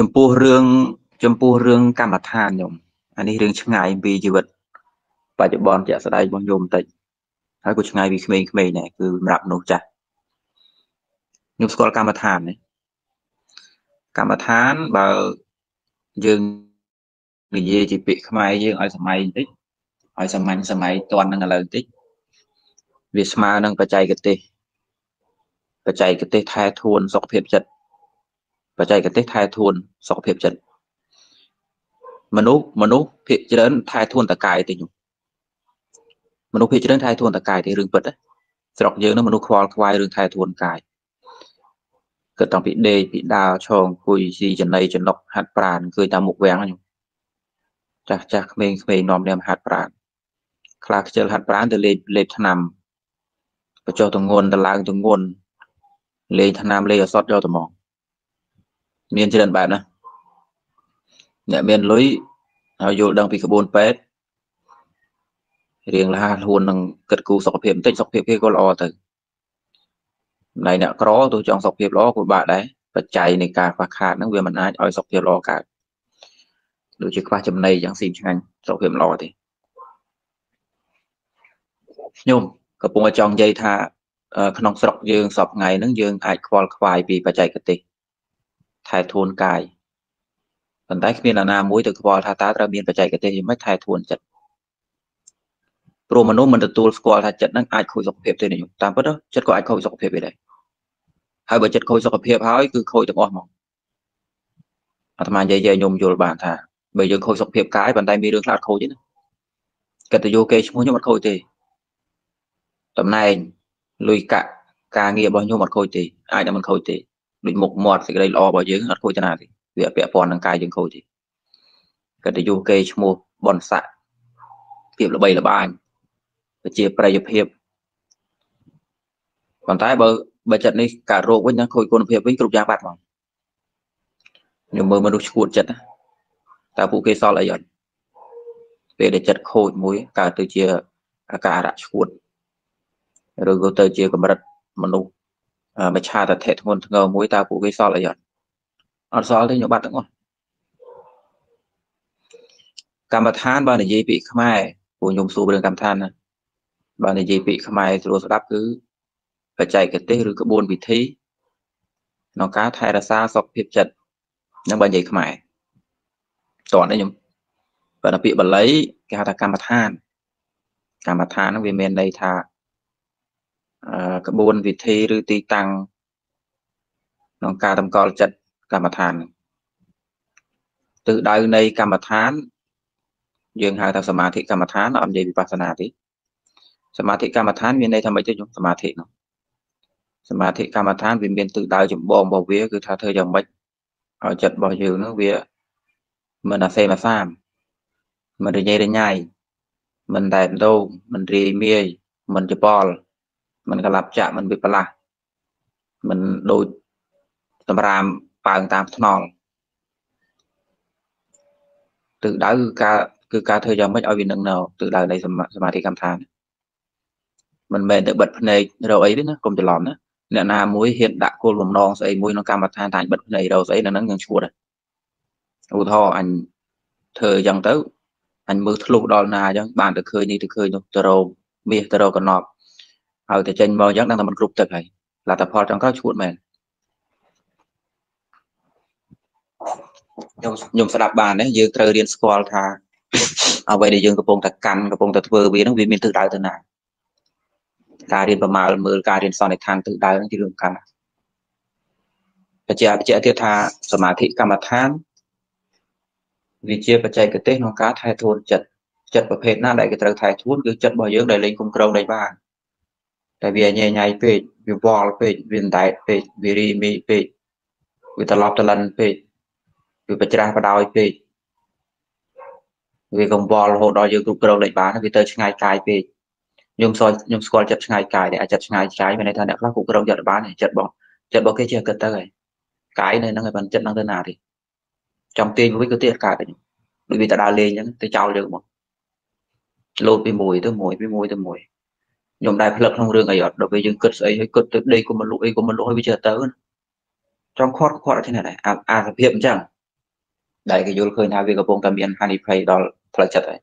ចំពោះរឿងចំពោះរឿងកម្មដ្ឋានខ្ញុំអានេះរឿងឆ្ងាយពីជីវិតបច្ចុប្បន្នជាក់ស្ដែងរបស់ខ្ញុំបន្តិចហើយក៏ឆ្ងាយពីក្មេងៗដែរគឺសម្រាប់មនុស្សចាស់ខ្ញុំស្គាល់កម្មដ្ឋាននេះកម្មដ្ឋានបើយើងនិយាយជាពាក្យខ្មែរយើងឲ្យសម័យបន្តិចឲ្យសាមញ្ញសម័យតន់នឹងឥឡូវបន្តិចវាស្មើនឹងបច្ចេកទេសបច្ចេកទេសថែធួនសុខភាពចិត្ត បច្ចេកទេសថែធួនសុខភាពចិត្តមនុស្សមនុស្សភាគច្រើនថែធួនតកាយទេខ្ញុំមនុស្សភាគច្រើនថែធួនតកាយទេរឿងពិតស្រុកយើងនឹងមនុស្សខ្វល់ខ្វាយរឿងថែធួនកាយគិតតាំងពីដេកពីដើរឈរអង្គុយស៊ីចំណីចំណុកហាត់ប្រាណឃើញតាមមុខវាំងខ្ញុំចាស់ចាស់ក្មេងក្មេងនាំគ្នាហាត់ប្រាណខ្លះខ្ជិលហាត់ប្រាណទៅលេបលេបថ្នាំបញ្ចុះទងន់ទៅឡើងទងន់លេងថ្នាំលេងអសតយកទៅមក មានច្រើនបែបណាអ្នកមានលុយហើយយល់ដឹងពីក្បួនពេទ្យរៀងលះខ្លួននឹងគិតគូរសុខភាពបន្តិចសុខភាពគេក៏ល្អទៅម្ដាយអ្នកក្រទោះចង់សុខភាពល្អក៏បាក់ដែរបច្ច័យនៃការខ្វះខាតហ្នឹងវាមិនអាចឲ្យសុខភាពល្អកើតដូចជាខ្វះចំណីយ៉ាងស៊ីមឆ្ងាញ់សុខភាពល្អទេខ្ញុំកំពុងតែចង់និយាយថាក្នុងស្រុកយើងសពថ្ងៃហ្នឹងយើងអាចខ្វល់ខ្វាយពីបច្ចេកទេស ថែធួនកាយប៉ុន្តែគ្មាននរណាមួយទៅខ្វល់ថាតើត្រូវមានបច្ចេកទេសយ៉ាងម៉េចថែធួនចិត្តព្រោះមនុស្សមិនទទួលស្គាល់ថាចិត្តហ្នឹងអាចខូចសុខភាពទេខ្ញុំតាមពិតចិត្តក៏អាចខូចសុខភាពដែរហើយបើចិត្តខូចសុខភាពហើយគឺខូចទាំងអស់ហ្មងអាត្មានិយាយឲ្យខ្ញុំយល់បានថាបើយើងខូចសុខភាពកាយប៉ុន្តែមានរឿងខ្លះអត់ខូចទេណាកិត្តិយសគេឈ្មោះខ្ញុំអត់ខូចទេតំណែងលុយកាក់ការងាររបស់ខ្ញុំអត់ខូចទេអាចតែមិនខូចទេ ដូចមុខមាត់សេចក្តីល្អរបស់យើងអត់ខូចទៅណាទេវាពាក់ព័ន្ធនឹងកាយយើងខូចទេកិត្តិយសគេឈ្មោះបនស័កភាពល្បីល្បាញប្រជាប្រិយភាពប៉ុន្តែបើបើចិត្តនេះកើតរោគវិញណាខូចគុណភាពវិញគ្រប់យ៉ាងបាត់ហ្មងខ្ញុំមើលមនុស្សឈួតចិត្តតើពួកគេសល់អីអត់ពេលដែលចិត្តខូចមួយកើតទៅជាអាការៈឈួតឬក៏ទៅជាកម្រិតមនុស្ស មច្ឆាតធិធ្ងន់ធ្ងរមួយតើពួកគេសល់អីអត់អត់សល់ទេខ្ញុំបាត់ទាំងអស់កម្មដ្ឋានបើនិយាយពីខ្មែរពួកខ្ញុំសួររឿងកម្មដ្ឋានណាបើនិយាយពាក្យខ្មែរស្រួលស្ដាប់គឺបច្ចេកទេសឬក្បួនវិធីក្នុងការថែរក្សាសុខភាពចិត្តនឹងបើនិយាយខ្មែរតោះនេះខ្ញុំបើតែពាក្យបាលីគេហៅថាកម្មដ្ឋានកម្មដ្ឋានហ្នឹងវាមានន័យថា ក្បួនវិធីឬទីតាំងក្នុងការតម្កល់ចិត្តកម្មដ្ឋានទិសដៅនៃកម្មដ្ឋាន យើងហៅថាសមាធិកម្មដ្ឋានអត់និយាយវិបស្សនាទេសមាធិកម្មដ្ឋានមានន័យថាម៉េចទេខ្ញុំសមាធិនោះសមាធិកម្មដ្ឋានវាមានទិសដៅចម្បងរបស់វា គឺថាធ្វើយ៉ាងម៉េចឲ្យចិត្តរបស់យើងនោះវាមិនអាសេមអាសាមមិនរញ៉េរញ៉ៃមិនតែដងមិនរាយមាយមិនច្បល់ មិនកលាប់ចាក់មិនវិបលាស់មិនដូចសម្រាមប៉ើងតាមថ្នល់ទិសដៅគឺការគឺការធ្វើយ៉ាងម៉េចឲ្យវានឹងនៅទិសដៅនៃសមាធិកម្មដ្ឋានមិនមែនទៅបិទភ្នែករកអីទេណាកុំច្រឡំណាអ្នកណាមួយហ៊ានដាក់គោលបំណងស្អីមួយក្នុងកម្មដ្ឋានតែអញបិទភ្នែករកស្អីនៅហ្នឹងនឹងឈួតឧទាហរណ៍អញធ្វើអញ្ចឹងទៅអញមើលធ្លុះដល់ណាអញ្ចឹងបានទៅឃើញនេះទៅឃើញនោះទៅរកមាសទៅរកកណប់ ហើយទៅចេញមកអញ្ចឹងដឹងតែមិនគ្រប់ទឹកហើយលទ្ធផលចុងក្រោយឈួតមែនខ្ញុំខ្ញុំស្ដាប់បានណាយើងត្រូវរៀនស្គាល់ថាអ្វីដែលយើងកំពុងតែកាន់កំពុងតែធ្វើវានឹងវាមានទិសដៅទៅណាការរៀនប្រមាលមើលការរៀនសន្និដ្ឋានទិសដៅនឹងជារឿងខាងបច្ចៈបច្ចៈទៀតថាសមាធិកម្មដ្ឋានវាជាបច្ចេកទេសក្នុងការថែធួនចិត្តចិត្តប្រភេទណាដែលគេត្រូវថែធួនគឺចិត្តរបស់យើងដែលលេងគុំក្រងได้បាន តែវាញ៉ៃញ៉ៃពេកវាវល់ពេកវាដែតពេកវារីមីពេកវាត្រឡប់ត្រឡិនពេកវាបច្រាស់បដោយពេកវាកង្វល់រហូតដល់យើងគ្រប់គ្រងមិនបានវាទៅឆ្ងាយកាយពេកខ្ញុំស្គាល់ខ្ញុំស្គាល់ចិត្តឆ្ងាយកាយដែរចិត្តឆ្ងាយកាយមានន័យថាអ្នកខ្លះគ្រប់គ្រងចិត្តបានចិត្តបងចិត្តរបស់គេជាគិតទៅហើយកាយនៅហ្នឹងហើយបានចិត្តហ្នឹងទៅណាទេចង់ទាញមួយក៏ទាញកើតដូចវាទៅដើរលេងអញ្ចឹងទៅចោលយើងមកលោតពីមួយទៅមួយពីមួយទៅមួយ ខ្ញុំដែរផ្លឹកក្នុងរឿងអីអត់ដល់ពេលយើងគិតស្អីហើយគិតទៅដេកក៏មិនលក់អីក៏មិនលក់ហើយវាចេះទៅចង់ខាត់ខាត់អត់ទេណាដែរអាសភាពអញ្ចឹងដែលគេយល់ឃើញថាវាកំពុងតែមានហានិភ័យដល់ផ្លូវចិត្តហើយ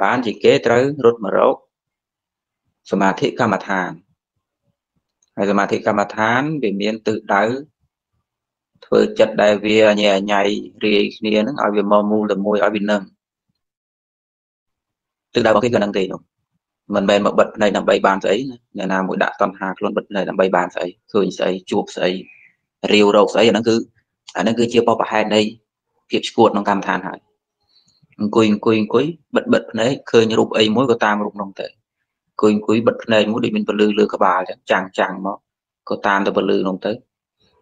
បានជាគេត្រូវរត់មករកសមាធិកម្មដ្ឋានហើយសមាធិកម្មដ្ឋានវាមានទិសដៅធ្វើចិត្តដែលវាញ៉ែញ៉ៃរាយគ្នាហ្នឹងឲ្យវាមកមូលតែមួយឲ្យវានឹងទិសដៅរបស់គេគឺនឹងទេនោះ មិនមែនមកបិទភ្នែកដើម្បីបានស្អីណាណាមួយដាក់តណ្ហាខ្លួនបិទភ្នែកដើម្បីបានស្អីឃើញស្អីជួបស្អីរាវរោគស្អីអាហ្នឹងគឺអាហ្នឹងគឺជាបបប្រហែលនៃភាពឈួតក្នុងកម្មដ្ឋានហើយអង្គុយអង្គុយអង្គុយបិទបិទភ្នែកឃើញរូបអីមួយក៏តាមរូបនោះទៅអង្គុយអង្គុយបិទភ្នែកមួយដូចមានពលឺលើក្បាលចឹងចាំងចាំងមកក៏តាមទៅពលឺនោះទៅ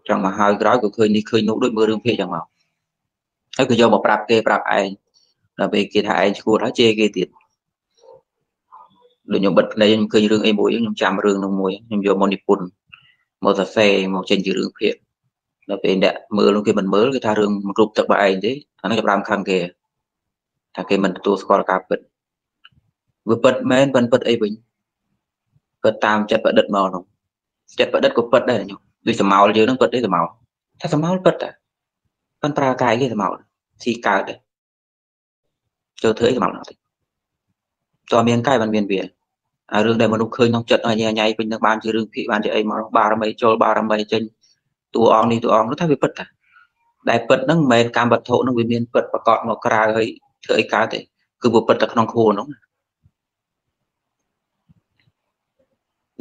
ចង់មកហើយក្រោយក៏ឃើញនេះឃើញនោះដូចមើលរឿងភាគចឹងមកហើយក៏យកមកប្រាប់គេប្រាប់ឯងដល់ពេលគេថាឯងឈួតហើយជេរគេទៀត ដូចខ្ញុំបិទភ្នែកខ្ញុំឃើញរឿងអីមួយខ្ញុំចាំរឿងនោះមួយខ្ញុំយកមកនិពន្ធមកសរសេរមកចេញជារឿងភាគដល់ពេលអ្នកមើលនោះគេមិនមើលគេថារឿងមិនគ្រប់ទឹកបើឯងទេអានោះចាប់ដើមខឹងគេថាគេមិនទទួលស្គាល់ការពិតវាពិតមែនមិនពិតអីវិញពិតតាមចិត្តប្រឌិតមកនោះចិត្តប្រឌិតក៏ពិតដែរខ្ញុំដូចសមោលយើងនឹងពិតទេសមោលថាសមោលពិតតាប៉ុន្តែប្រើកាយគេសមោលស៊ីកើតដែរចូលធ្វើអីសមោលនោះទេតើមានកាយមិនមានវាអា រឿងដែលមនុស្សឃើញក្នុងចិត្តញ៉ៃញ៉ៃពេញនឹងបានជារឿងភិកបានជាអីមកបារមីចូលបារមីចេញតួអង្គនេះតួអង្គនោះថាវាពិតតាដែលពិតហ្នឹងមិនមែនកម្មវត្ថុហ្នឹងវាមានពិតប្រកបមកក្រៅហើយធ្វើអីកើតទេគឺវាពិតតែក្នុងខ្លួនហ្នឹង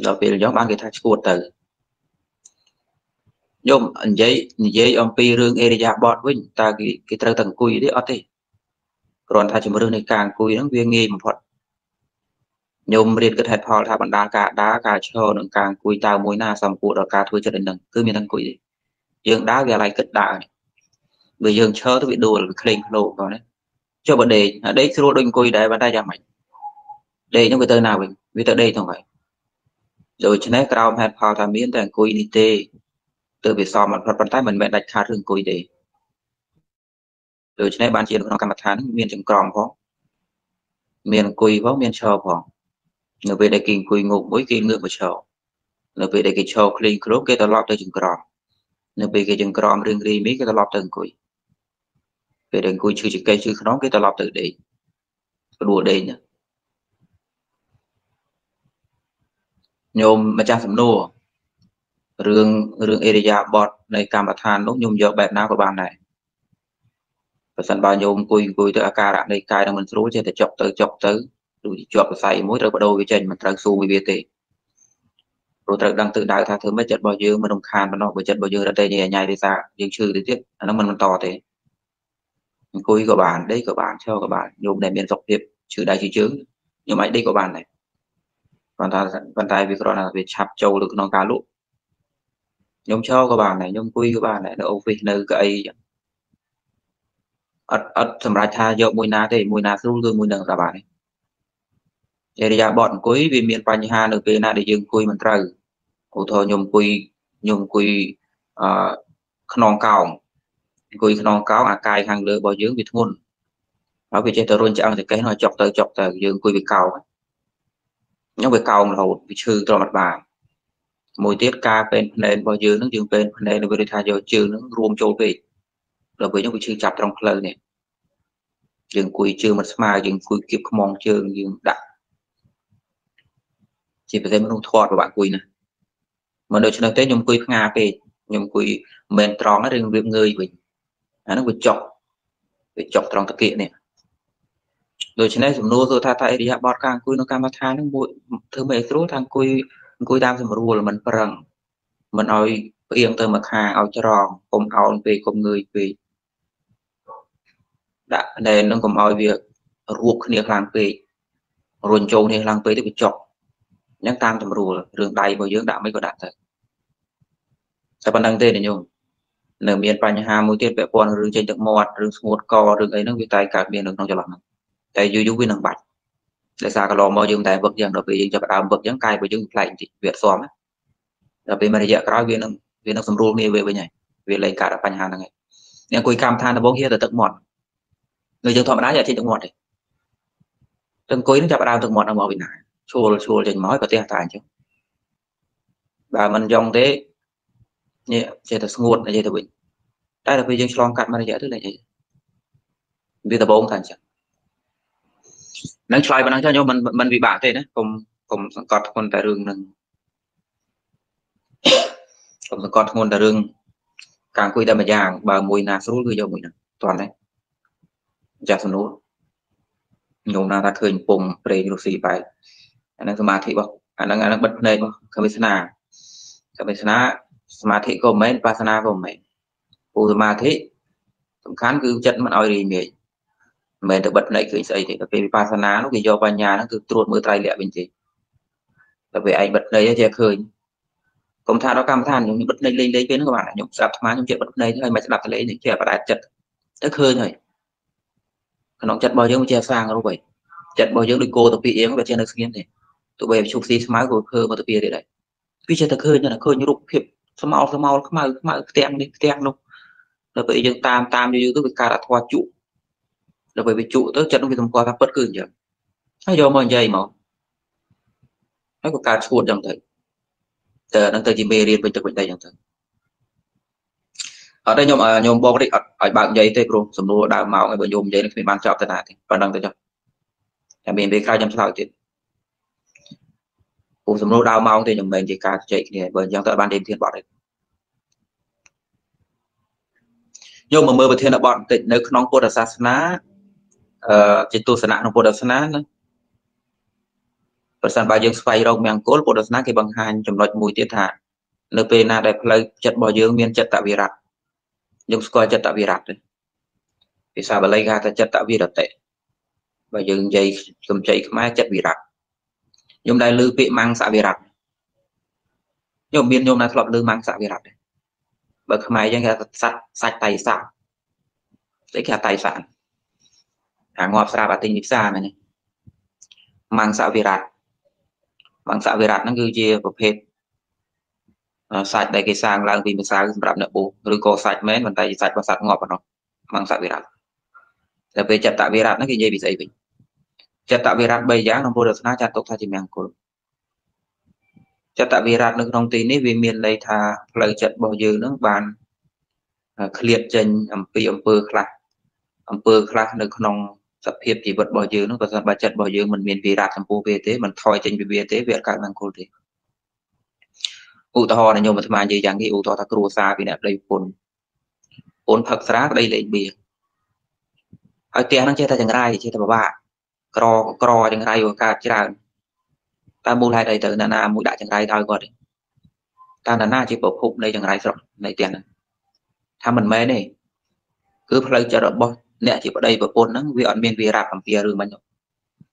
ដល់ពេលយ៉ាងបានគេថាឈួតទៅញោមនិយាយនិយាយអំពីរឿងអេរិយាបថវិញតើគេគេត្រូវតែអង្គុយទេអត់ទេគ្រាន់ថាជំរឿននៃការអង្គុយហ្នឹងវាងាយបំផុត ញោមរៀនគិតហេតុផលថាបណ្ដាការដើរការឈរនិងការអង្គុយតើមួយណាសំគួរដល់ការធ្វើចិត្តឯហ្នឹងគឺមានអង្គុយទេយើងដើរវាឡៃគិតដើរបើយើងឈរទៅវាដួលវាក្លែងក្លោកគាត់ណាចុះបើដេកដេកស្រួលដូចអង្គុយដែរប៉ុន្តែយ៉ាងម៉េចដេកហ្នឹងវាទៅណាវិញវាទៅដេកហ្នឹងហើយដូច្នេះក្រោមហេតុផលថាមានតែអង្គុយនេះទេទើបវាសមបំផុតប៉ុន្តែមិនមែនដាច់ខាតរឿងអង្គុយទេដូច្នេះបានជាក្នុងកម្មដ្ឋានមានចង្ក្រមផងមានអង្គុយផងមានឈរផង នៅពេលដែលគេអង្គុយងប់មួយគេងើបមកឈរនៅពេលដែលគេឈរគ្លេងគ្រូគេត្រឡប់ទៅចង្ក្រមនៅពេលគេចង្ក្រមរឿងរីមីគេត្រឡប់ទៅអង្គុយពេលដែលអង្គុយឈឺចង្កេះឈឺខ្នងគេត្រឡប់ទៅដេកស្រួលដេកណាញោមម្ចាស់សំណួររឿងរឿងអេរិយាបថនៃកម្មដ្ឋាននោះញោមយកបែបណាក៏បានដែរបើសិនបើញោមអង្គុយអង្គុយទៅអាការៈនៃកាយនឹងមិនស្រួលចេះតែចុកទៅចុកទៅ ដូចជាប់សរសៃមួយត្រូវបដូរវាចេញមិនត្រូវស៊ូវាទេព្រោះត្រូវដឹងទិសដៅថាធ្វើម៉េចចិត្តរបស់យើងមិនរំខានប៉ុណ្ណោះបើចិត្តរបស់យើងរត់តែញ៉ៃញ៉ៃទេថាយើងឈឺទៅទៀតអានោះមិនបន្តទេអង្គុយក៏បានដេកក៏បានឈរក៏បានញោមដែលមានសុខភាពឈឺដៃឈឺជើងញោមអាចដេកក៏បានដែរប៉ុន្តែប៉ុន្តែវាគ្រាន់តែវាឆាប់ចូលទៅក្នុងការលក់ខ្ញុំឈរក៏បានដែរខ្ញុំអង្គុយក៏បានដែរនៅអូហ្វីសនៅកៅអីអត់អត់សម្រាប់ថាយកមួយណាទេមួយណាស្រួលគឺមួយនឹងក៏បានដែរ អរិយាបថអង្គុយវាមានបញ្ហានៅពេលណាដែលយើងអង្គុយមិនត្រូវឧទាហរណ៍ខ្ញុំអង្គុយខ្ញុំអង្គុយអឺខ្នងកោងអង្គុយខ្នងកោងអាកាយខាងលើរបស់យើងវាធ្ងន់ហើយវាចេះតែរុញឆ្អឹងទៅកេះនោះចុកទៅចុកទៅយើងអង្គុយវាកោងខ្ញុំវាកោងរហូតវាឈឺទ្រាំអត់បានមួយទៀតការពេនភ្នែនរបស់យើងនឹងយើងពេនភ្នែននៅវាថាយកជើងនឹងរួមចូលពេកដល់ពេលហ្នឹងវាឈឺចាប់ត្រង់ផ្លូវនេះយើងអង្គុយជើងមិនស្មើយើងអង្គុយគៀបខ្មងជើងយើងដាក់ ជាប្រទេសមនុស្សធាត់ពិបាកអង្គុយណាមកដូច្នេះទេខ្ញុំអង្គុយផ្ងាពេកខ្ញុំអង្គុយមិនមែនត្រង់ទេរឿងវាងើយវិញអាហ្នឹងវាចុកវាចុកត្រង់តាគៀកនេះដូច្នេះសំណួរគឺថាថាអរិយាបទការអង្គុយនៅកម្មដ្ឋានហ្នឹងមួយធ្វើមិនស្រួលថាអង្គុយអង្គុយតាមស្រួលមិនប្រឹងមិនឲ្យផ្អៀងទៅមកខាងឲ្យច្រងកុំអោនពេកកុំងើយពេកដាក់ណែនឹងកុំឲ្យវារួបគ្នាខ្លាំងពេករុញចូលគ្នាខ្លាំងពេកទៅវាចុក អញ្ចឹងតាមតម្រួលរឿងដៃរបស់យើងដាក់មិនក៏ដាក់ទៅតែប៉ុណ្្នឹងទេញោមនៅមានបញ្ហាមួយទៀតពាក់ព័ន្ធរឿងចេញទឹកមាត់រឿងស្ងួតករឿងអីហ្នឹងវាតែកើតមាននៅក្នុងចន្លោះហ្នឹងតែយូរយូរវានឹងបាច់ដោយសារកន្លងមកយើងតែវឹកយ៉ាងដល់ពេលយើងចាប់ដើមវឹកយ៉ាងកាយរបស់យើងប្លែកបន្តិចវាអត់សមដល់ពេលមួយរយៈក្រោយវានឹងវានឹងសម្រួលគ្នាវាវិញហើយវាលែងកើតបញ្ហាហ្នឹងហើយអ្នកអង្គុយកម្មដ្ឋានដំបងហៀទៅទឹកមាត់នៅយើងធម្មតាយកចេញទឹកមាត់ទេទៅអង្គុយនឹងចាប់ដើមទឹកមាត់ហ្នឹងមកវិញណា ឈួលឈួលចេញមកក៏ទេតែអញ្ចឹងបើមិនយ៉ងទេនេះចេះតែស្ងួតនិយាយទៅវិញតែដល់ពេលយើងឆ្លងកាត់មករយៈទៅលេងអីវាដបងថាអញ្ចឹងនឹងឆ្លើយប៉ុណ្ណឹងចុះខ្ញុំមិនមិនវិបាកទេណាកុំកុំសង្កត់ធ្ងន់តែរឿងហ្នឹងកុំសង្កត់ធ្ងន់តែរឿងការអង្គុយតែមួយយ៉ាងបើមួយណាស្រួលគឺយកមួយហ្នឹងតោះទេចាស់សំណួរខ្ញុំណាថាឃើញពងប្រេងរុស្ស៊ីបែប អាហ្នឹងសមាធិរបស់អាហ្នឹងអាហ្នឹងបិទភ្នែករបស់កវិស្នាកវិស្នាសមាធិក៏មិនមែនបាសនាក៏មិនមែនពូសមាធិសំខាន់គឺចិត្តមិនឲ្យរីមេមិនមែនទៅបិទភ្នែកឃើញស្អីទេដល់ពេលវិបស្សនានោះគេយកបញ្ញាហ្នឹងគឺត្រួតមើលត្រៃលក្ខវិញទេដល់ពេលឯងបិទភ្នែកចេះឃើញកុំថាដល់កម្មដ្ឋានខ្ញុំបិទភ្នែកលេងលេងពេលហ្នឹងក៏បានខ្ញុំស្ដាប់អាត្មាខ្ញុំចេះបិទភ្នែកហើយមិនស្ដាប់តលេងនេះចេះបដាចិត្តទៅឃើញហើយក្នុងចិត្តរបស់យើងវាចេះសាងរូបហើយចិត្តរបស់យើងដូចគោទៅពីអៀងវាចេះនៅស្ងៀមទេ ទោះបីជុកស៊ីស្មៅក៏ឃើញមកទៅពីទៀតដែរវាចេះតែឃើញតែឃើញរូបភាពស្មោលស្មោលខ្មៅខ្មៅផ្ទាំងនេះផ្ទាំងនោះដល់ពេលយើងតាមតាមយូរទៅវាកើតអធွာជក់ដល់ពេលវាជក់ទៅចិត្តនោះវាសម្គាល់ថាពិតគឺអញ្ចឹងហើយយកមកនិយាយមកហើយក៏កើតឈួតអញ្ចឹងទៅតើនឹងទៅជាមេរៀនវិញទឹកវិញដីអញ្ចឹងទៅអត់ទេខ្ញុំខ្ញុំបងនេះអត់ឲ្យបើកនិយាយទេព្រោះសំណួរដើមមកឲ្យបើខ្ញុំនិយាយនឹងគ្មានបានចប់ទៅណាទេប៉ុណ្្នឹងទៅចុះតែមានពេលក្រោយខ្ញុំឆ្លើយទៀត ព្រោះសំណួរដើមមកទេខ្ញុំមិនមែនជាការជជែកគ្នាបើអញ្ចឹងទៅបានរៀនធានបត់ទេយកមកមើលប្រធានបទបន្តិចនៅក្នុងពុទ្ធសាសនាអឺជាទស្សនៈក្នុងពុទ្ធសាសនាណាប្រសិនបើយើងស្វែងរកមង្គលពុទ្ធសាសនាគេបង្ហាញចំណុចមួយទៀតថានៅពេលណាដែលផ្លូវចិត្តរបស់យើងមានចិត្តវិរៈយើងស្គាល់ចិត្តវិរៈទេភាសាបាលីគេហៅថាចិត្តវិរតិបើយើងនិយាយសំចៃខ្មែរចិត្តវិរៈ ខ្ញុំដែលលើពាក្យម៉ាំងសវិរៈខ្ញុំមានខ្ញុំដែលធ្លាប់លើម៉ាំងសវិរៈទេបើខ្មែរយើងគេថាសាច់សាច់តៃសាស្អីគេថាតៃសាអាងាប់ស្រាប់អាទិញពីផ្សារមែនទេម៉ាំងសវិរៈម៉ាំងសវិរៈហ្នឹងគឺជាប្រភេទសាច់ដែលគេសាងឡើងពីម្សៅសម្រាប់អ្នកបូឬក៏សាច់មែនប៉ុន្តែជាសាច់របស់សត្វងាប់ប៉ុណ្ណោះម៉ាំងសវិរៈតែពេលចិត្តវិរៈហ្នឹងគេនិយាយពីស្អីវិញ ចិត្តវិរៈ3យ៉ាងក្នុងពុទ្ធសាសនាចាត់ទុកថាជាមង្គលចិត្តវិរៈនៅក្នុងទីនេះវាមានន័យថាផ្លូវចិត្តរបស់យើងនឹងបានឃ្លាតចេញអំពីអំពើខ្លះអំពើខ្លះនៅក្នុងសភាពជីវិតរបស់យើងនឹងបើសិនបើចិត្តរបស់យើងមិនមានវិរៈចំពោះវាទេមិនថយចេញពីវាទេវាអត់កើតមង្គលទេឧទាហរណ៍ញោមអាត្មានិយាយយ៉ាងនេះឧទាហរណ៍ថាគ្រួសារពីអ្នកប្តីពុនពុនផឹកស្រាប្តីលេងបៀហើយផ្ទះហ្នឹងចេះតែចង្រៃចេះតែពិបាក ក្រក្រចង្រៃវាកើតច្រើនតើមូលហេតុអីទៅណាណាមួយដាក់ចង្រៃឲ្យគាត់តើណាណាជាប្រភពនៃចង្រៃស្រុកនៃផ្ទះហ្នឹងថាមិនមែនទេគឺផ្លូវចិត្តរបស់អ្នកជាប្តីប្រពន្ធហ្នឹងវាអត់មានវារៈអំពីរឿងមិន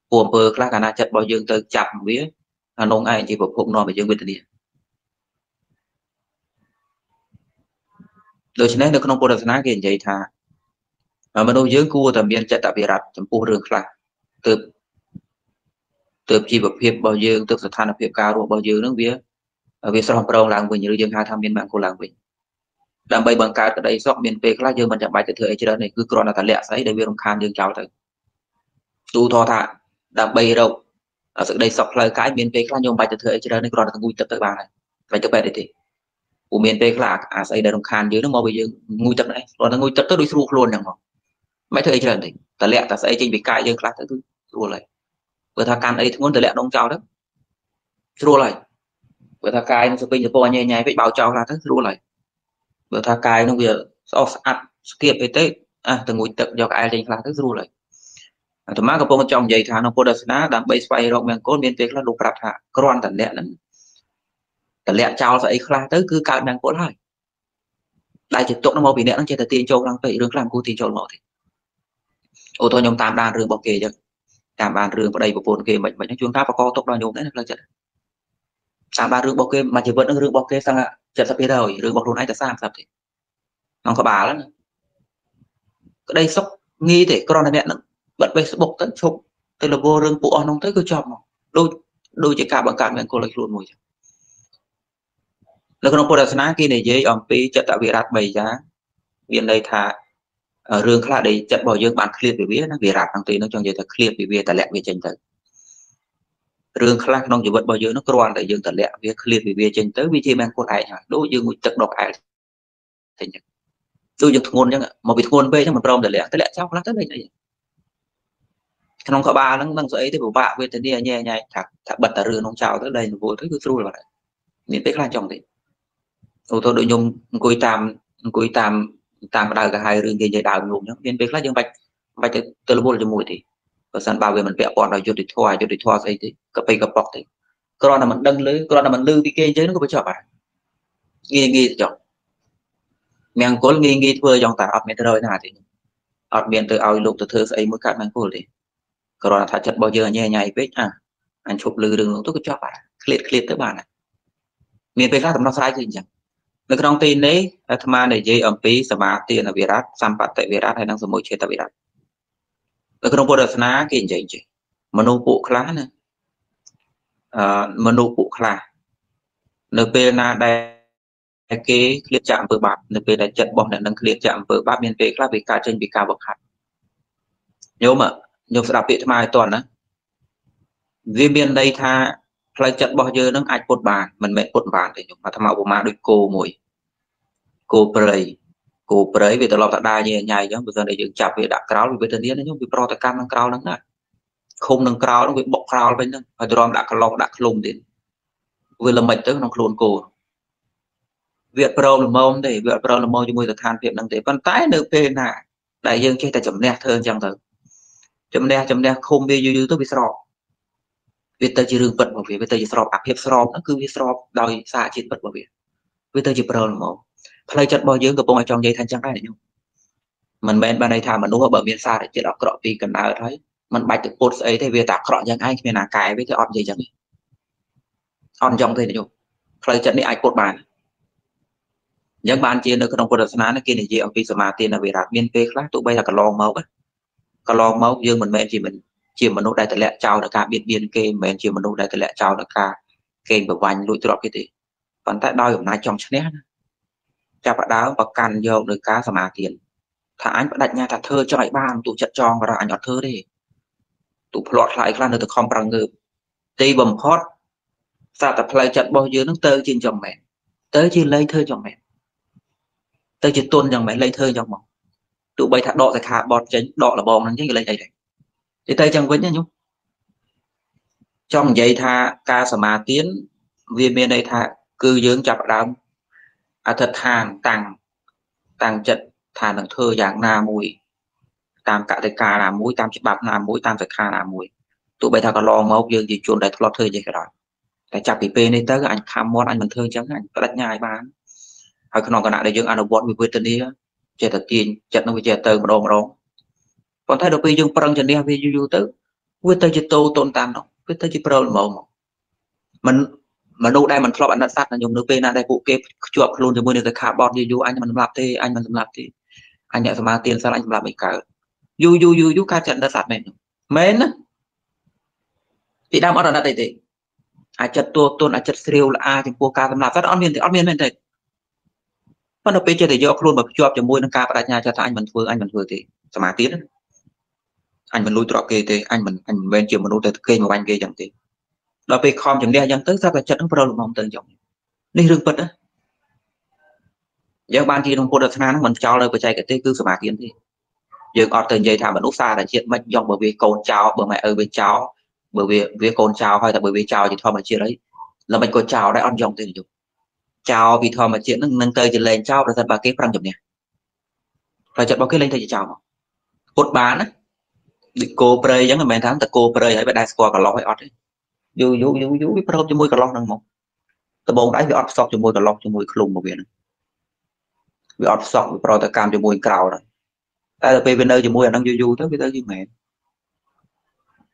ពូអំពើខ្លះកាលណាចិត្តរបស់យើងទៅចាប់វាអានោះឯងជាប្រភពនាំឲ្យយើងវេទនាដូច្នេះនៅក្នុងពុទ្ធសាសនាគេនិយាយថាមនុស្សយើងគួរតែមានចិត្តវិរៈចំពោះរឿងខ្លះ ទើបទើបជីវភាពរបស់យើងទើបស្ថានភាពការរស់របស់យើងនឹងវាវាស្រស់ប្រងឡើងវិញឬយើងហៅថាមានមង្គលឡើងវិញដើម្បីបង្កើតក្តីសុខមានពេលខ្លះយើងមិនចាំបាច់ទៅធ្វើអីច្រើនទេគឺគ្រាន់តែតែលាក់ស្អីដែលវារំខានយើងចោលទៅទូថថាដើម្បីរកសេចក្តីសុខផ្លូវកាយមានពេលខ្លះយើងមិនបាច់ទៅធ្វើអីច្រើនទេគ្រាន់តែងូយទឹកទៅបានហើយមិនទៅពេទ្យទេទេព្រោះមានពេលខ្លះអាស្អីដែលរំខានយើងនឹងមកពីយើងងូយទឹកដែរគ្រាន់តែងូយទឹកទៅដូចស្រួលខ្លួនហ្នឹងមកមិនធ្វើអីច្រើនទេ តែលាក់តែស្អីចេញពីកាយយើងខ្លះទៅគឺស្រួលហើយបើថាកាន់អីធ្ងន់ទៅលាក់ដងចោលទៅស្រួលហើយបើថាកាយនឹងសពេញសពញញ៉ៃញ៉ៃពេកបោចោលខ្លះទៅស្រួលហើយបើថាកាយនឹងវាស្អុះស្អាត់ស្គៀបពេកទៅអះទៅងូចទឹកយកអែលចេញខ្លះទៅស្រួលហើយអាត្មាកំពុងចង់និយាយថាក្នុងពុទ្ធសាសនាដើម្បីស្វែងរកមង្គលមានពេលខ្លះលោកប្រាប់ថាគ្រាន់តែអ្នកនឹងតម្លាក់ចោលស្អីខ្លះទៅគឺកើតមង្គលហើយដែលជាទុកមកពីអ្នកនឹងចេះតែទាញចូលខ្លាំងពេករឿងខ្លះមិនគួរទាញចូលមកទេ អូតើខ្ញុំតាមដានរឿងរបស់គេអញ្ចឹងតាមបានរឿងប្តីប្រពន្ធគេមិនមិនជួនកាលបកកទុកដល់ញោមដែរផ្លូវចិត្តតាមបានរឿងរបស់គេមួយជីវិតនឹងរឿងរបស់គេសឹង70%រឿងរបស់ខ្លួនឯងតែ30ទេក្នុងក្បាលណាក្តីសុខងាយទេគ្រាន់តែអ្នកនឹងបិទ Facebook ទៅឈប់ទៅលវរឿងពួកអស់នោះទៅគឺចប់មកដូចដូចជាការបង្កើតមង្គលឲ្យខ្លួនមួយចឹងនៅក្នុងពុទ្ធសាសនាគេនិយាយអំពីចិត្តវិរៈ3យ៉ាងមានន័យថា រឿងខ្លះដែលចិត្តរបស់យើងបានឃ្លាតពីវាណាវារ៉ាប់ទាំងទីនោះចង់និយាយថាឃ្លាតពីវាតម្លាក់វាចេញទៅរឿងខ្លះក្នុងជីវិតរបស់យើងនោះគ្រាន់តែយើងតម្លាក់វាឃ្លាតពីវាចេញទៅវាជាមង្គលឯងហើយដូចយើងងូតទឹកដកឯងចេញទៅដូចយើងធ្ងន់អញ្ចឹងមកពីធ្ងន់ពេកអញ្ចឹងមិនព្រមតម្លាក់តម្លាក់ចោលខ្លះទៅលេងអីក្នុងក្បាលហ្នឹងនឹងស្អីទៅពិបាកវេទនាញ៉ែញ៉ៃថាថាបិទតែរឿងក្នុងចោលទៅលេងរវល់ទៅគឺស្រួលបាត់មានពេលខ្លះចង់ទេអូទៅដូចខ្ញុំអង្គុយតាមអង្គុយតាម តាមដៅកាហៅរឿងគេនិយាយដើមខ្ញុំអញ្ចឹងមានពេលខ្លះយើងបាច់បាច់ទៅទៅរវល់ជាមួយទេបើសិនបើវាមិនពាក់ព័ន្ធដោយយុទ្ធធម៌យុទ្ធធម៌ស្អីទេកប៉ិកប៉ុកទេគ្រាន់តែមិនដឹងលើគ្រាន់តែមិនលឺពីគេអញ្ចឹងក៏បញ្ចប់ហើយងាយងាយចង់មង្គលងាយងាយធ្វើយ៉ាងតែអត់មានទៅរយណាទេអត់មានទៅឲ្យលោកទៅធ្វើស្អីមួយកាត់មង្គលទេគ្រាន់តែថាចិត្តរបស់យើងញ៉ៃញ៉ៃពេកអាអញឈប់លឺរឿងនោះទៅក៏ចប់ហើយឃ្លាតឃ្លាតទៅបានមានពេលខ្លះដំណោះស្រាយគឺអញ្ចឹង នៅក្នុងទីនេះអាត្មានិយាយអំពីសមាទានវិរៈសម្បត្តិវិរៈហើយនិងសមុជឆេតវិរៈនៅក្នុងពុទ្ធសាសនាគេនិយាយចេះមនុស្សពួកខ្លះណាអឺមនុស្សពួកខ្លះនៅពេលណាដែលគេឃ្លាតចាក់អំពើបាបនៅពេលដែលចិត្តរបស់អ្នកនឹងឃ្លាតចាក់អំពើបាបមានពេលខ្លះវាកើតចេញពីការវឹកហាត់ញោមញោមស្ដាប់ពាក្យថ្មឲ្យតន់ណាវាមានន័យថា ផ្លូវចិត្តរបស់យើងនឹងអាចពុតបានមិនមែនពុតបានទេញោមអាត្មាឧបមាដូចគោមួយគោព្រៃគោព្រៃវាត្រឡប់ទៅដើរញ៉ៃញ៉ៃអញ្ចឹងបើមិនតែយើងចាប់វាដាក់ក្រោលវាវេទនាញោមវាប្រតកម្មនឹងក្រោលហ្នឹងណាឃុំនឹងក្រោលហ្នឹងវាបុកក្រោលវិញហ្នឹងហើយទ្រាំដាក់កន្លោះដាក់ឃ្លុំទៀតវាល្មិចទៅក្នុងខ្លួនគោវាប្រមល្មមទេវាប្រមល្មមជាមួយស្ថានភាពហ្នឹងទេប៉ុន្តែនៅពេលណាដែលយើងចេះតែជំនះធ្វើអញ្ចឹងទៅជំនះជំនះឃុំវាយូរយូរទៅវាស្រោប វាទៅជារឿងពិតរបស់វាវាទៅជាស្របអាភិបស្របហ្នឹងគឺវាស្របដោយសារជាតិពិតរបស់វាវាទៅជាប្រលមកផ្លូវចិត្តរបស់យើងកំពុងឲ្យចង់និយាយថាអញ្ចឹងដែរញោមមិនមែនបានន័យថាមនុស្សបើមានសារជាតិអាក្រក់ពីកណ្ដាលហើយมันបាច់ទៅពុតស្អីទេវាតែអាក្រក់យ៉ាងឯងគ្មានណាកែវាទេអត់និយាយចឹងទេអត់អញ្ចឹងទេញោមផ្លូវចិត្តនេះអាចពុតបានអញ្ចឹងបានជានៅក្នុងពុទ្ធសាសនាគេនិយាយអំពីសមាធិនិងវិរៈមានពេលខ្លះទោះបីថាកន្លងមកកន្លងមកយើងមិនមែនជាមិន ជាមនុស្សដែលតម្លាក់ចោលដល់ការបៀតបៀនគេមិនមែនជាមនុស្សដែលតម្លាក់ចោលដល់ការកេងប្រវ័ញ្ចលួចទ្រព្យគេទេប៉ុន្តែដោយអំណាចចង់ឈ្នះណាចាប់ផ្ដើមប្រកាន់យកដោយការសមាធិថាអញបដិញ្ញាថាធ្វើចង់ឲ្យបានទូចិត្តចង់ក៏អញអត់ធ្វើទេទូផ្លាត់ខ្លាយខ្លះនៅតែខំប្រឹងងើបទីបំផុតសាតែផ្លូវចិត្តរបស់យើងនឹងទៅជាចំមែនទៅជាលេងធ្វើចំមែនទៅជាទុនយ៉ាងម៉េចលេងធ្វើយ៉ាងមកទោះបីថាដកសិក្ខាបទចេញដកលបងហ្នឹងចេញក៏លេងអីដែរ និយាយទៅចឹងវិញណាញោមចង់និយាយថាការសមាទានវាមានន័យថា គឺយើងចាប់ផ្ដើមអធិដ្ឋានតាំងតាំងចិត្តថានឹងធ្វើយ៉ាងណាមួយ តាមកតិកាណាមួយតាមច្បាប់ណាមួយតាមសិក្ខាណាមួយទោះបីថាកន្លងមកយើងជាជនដែលធ្លាប់ធ្វើយ៉ាងក៏ដោយតែចាប់ពីពេលនេះទៅអញខំមាត់អញមិនធ្វើអញ្ចឹងអញបដិញ្ញាឲ្យបានហើយក្នុងគណៈដែលយើងអនុវត្តវិវេទនាចេះតែទាញចិត្តនឹងវាចេះទៅម្ដងម្ដង ប៉ុន្តែដល់ពេលយើងប្រឹងជំនះវាយូរយូរទៅវាទៅជាតោតូនតាមនោះវាទៅជាប្រលមកមិនមនុស្សដែលមិនធ្លាប់អនុស័តខ្ញុំនៅពេលណាដែលពួកគេខ្ជាប់ខ្លួនជាមួយនឹងសិក្ខាបទយូរយូរអញមិនសម្លាប់ទេអញមិនសម្លាប់ទេអញអ្នកសមាទានសិលអញសម្លាប់មិនកើតយូរយូរយូរយូរកើតចិត្តអនុស័តមែនមែនណាពីដើមអត់អនុស័តទេទេអាចចិត្តទួទុនអាចចិត្តស្រាវល្អចំពោះការសម្លាប់សត្វអត់មានទេអត់មានមែនទេប៉ុន្តែពេលចេះតែយកខ្លួនមកភ្ជាប់ជាមួយនឹងការបដិញ្ញាចិត្តថាអញមិនធ្វើអញមិនធ្វើទេសមាធិណា អញមិនលួចទ្រព្យគេទេអញមិនអញមិនមែនជាមនុស្សទៅគេមកវាញ់គេចឹងទេដល់ពេលខំជំនះចឹងទៅស្រាប់តែចិត្តនឹងប្រលលំទៅចឹងនេះរឿងពិតណាយើងបានជាក្នុងពុទ្ធសាសនាហ្នឹងមិនចោលនៅបច្ចេកទេសគឺសមាធិទេយើងអត់ទៅនិយាយថាមនុស្សសារជាតិមិនយកបើវាកូនចោលបើម៉ែឪវាចោលបើវាវាកូនចោលហើយតែបើវាចោលជាធម្មជាតិអីល្មិចក៏ចោលដែរអត់យកទេយល់ចោលពីធម្មជាតិហ្នឹងនឹងទៅជាលែងចោលប្រសិនបើគេប្រឹងជំនះផ្លូវចិត្តរបស់គេលែងទៅជាចោលមកពុតបានណា ដូចគោព្រៃអញ្ចឹងមិនមែនថាតែគោព្រៃហើយវាដែរស្គាល់កន្លោះឲ្យអត់ទេយូរយូរយូរយូរវាប្រកបជាមួយកន្លោះហ្នឹងមកដបងដៃវាអត់ផ្សព្វជាមួយកន្លោះជាមួយឃ្លុំមកវាហ្នឹងវាអត់ផ្សព្វវាប្រតកម្មជាមួយក្រោលតែដល់ពេលវានៅជាមួយអាហ្នឹងយូរយូរទៅវាទៅជាមែន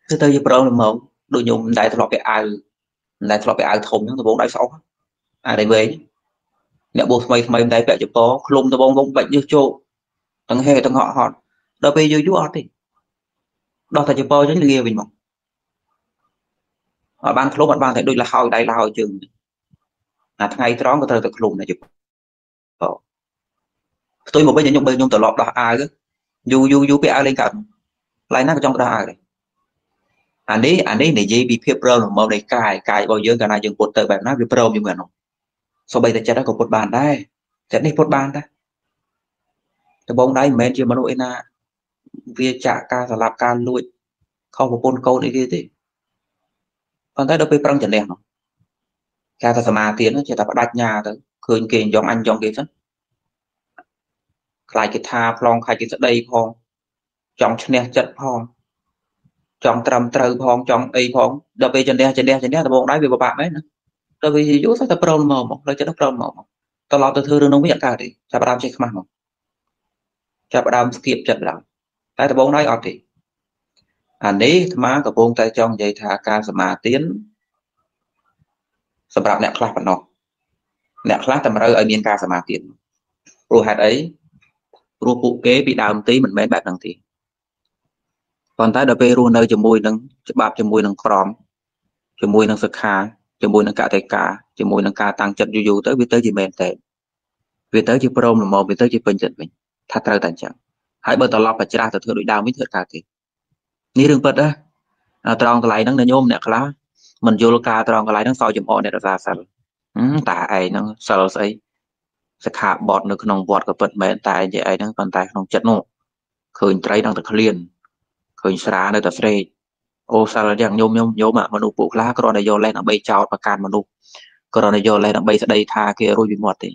គឺទៅជាប្រងល្មមដូចខ្ញុំមិនដែលធ្លាប់ពាក់អាវមិនដែលធ្លាប់ពាក់អាវធំហ្នឹងដបងដៃស្អុកអាវដៃវែងអ្នកបោះថ្មីថ្មីមិនដែលពាក់ចពោឃ្លុំដបងវងបាច់យឹសជោគទាំងហេទាំងហក់ហត់ដល់ពេលយូរយូរអត់ទេ ដោះតែចពោចឹងលាវិញមកអត់បានឃ្លុំអត់បានតែដូចលហើយដៃលហើយជើងអាថ្ងៃត្រង់ក៏ត្រូវតែឃ្លុំដែរចពោផ្ទុយមកវិញខ្ញុំបើខ្ញុំត្រឡប់ដោះអាវយូរយូរយូរពាក់អាវលេងកើតឡៃណាក៏ចង់ដោះអាវដែរអានេះអានេះនិយាយពីភាពព្រមល្មមនៃកាយកាយរបស់យើងកាលណាយើងពុតទៅបែបណាវាព្រមជាមួយអានោះសូម្បីតែចិត្តក៏ពុតបានដែរចិត្តនេះពុតបានដែរដបងដៃមិនមែនជាមនុស្សឯណា វាចាក់ការស្លាប់ការលួចខុសប្រពន្ធកូនអីគេទេប៉ុន្តែដល់ពេលប្រឹងជំនះនោះការទៅសមាធិនោះជាតែបដាច់ញាទៅឃើញគេយ៉ងអញយ៉ងគេចឹងខ្លាចគេថាប្លង់ខ្លាចគេស្ដីផងចង់ឈ្នះចិត្តផងចង់ត្រឹមត្រូវផងចង់អីផងដល់ពេលជំនះជំនះជំនះដបងដៃវាពិបាកមែនណាដល់ពេលយូរទៅតែប្រមមកមកដល់ចិត្តប្រមមកមកត្រឡប់ទៅធ្វើរឿងនោះវិញអត់កើតទេចាប់ដើមចេះខ្មាស់មកចាប់ដើមស្គៀបចិត្តឡើង តែដបងដៃអត់ទេអានេះអាត្មាកំពុងតែចង់និយាយថាការសមាទានសម្រាប់អ្នកខ្លះប៉ុណ្ណោះអ្នកខ្លះតម្រូវឲ្យមានការសមាទានព្រោះហេតុអីព្រោះពួកគេពីដើមទីមិនមែនបែបហ្នឹងទេប៉ុន្តែដល់ពេលរស់នៅជាមួយនឹងច្បាប់ជាមួយនឹងក្រមជាមួយនឹងសិក្ខាជាមួយនឹងកតិកាជាមួយនឹងការតាំងចិត្តយូរយូរទៅវាទៅជាមែនតែវាទៅជាព្រមល្មមវាទៅជាពេញចិត្តវិញថាត្រូវតែអញ្ចឹង ហើយបើត្រឡប់បច្ច្រាស់ទៅធ្វើដូចដើមវិញធ្វើកើតទេនេះរឿងពិតណាត្រង់កន្លែងហ្នឹងញោមអ្នកខ្លះមិនយល់ការត្រង់កន្លែងហ្នឹងសោយចំអកអ្នករសាសិលតាឯងហ្នឹងសិលស្អីសិក្ខាបទនៅក្នុងវត្តក៏ពិតមែនតែនិយាយអីហ្នឹងប៉ុន្តែក្នុងចិត្តនោះឃើញត្រីនឹងតែឃ្លានឃើញស្រានៅតែស្រេកអូសិលយ៉ាងញោមញោមញោមមនុស្សពួកខ្លះគ្រាន់តែយកលេសដើម្បីចោតប្រកាន់មនុស្សគ្រាន់តែយកលេសដើម្បីស្ដីថាគេរួចពីមាត់ទេ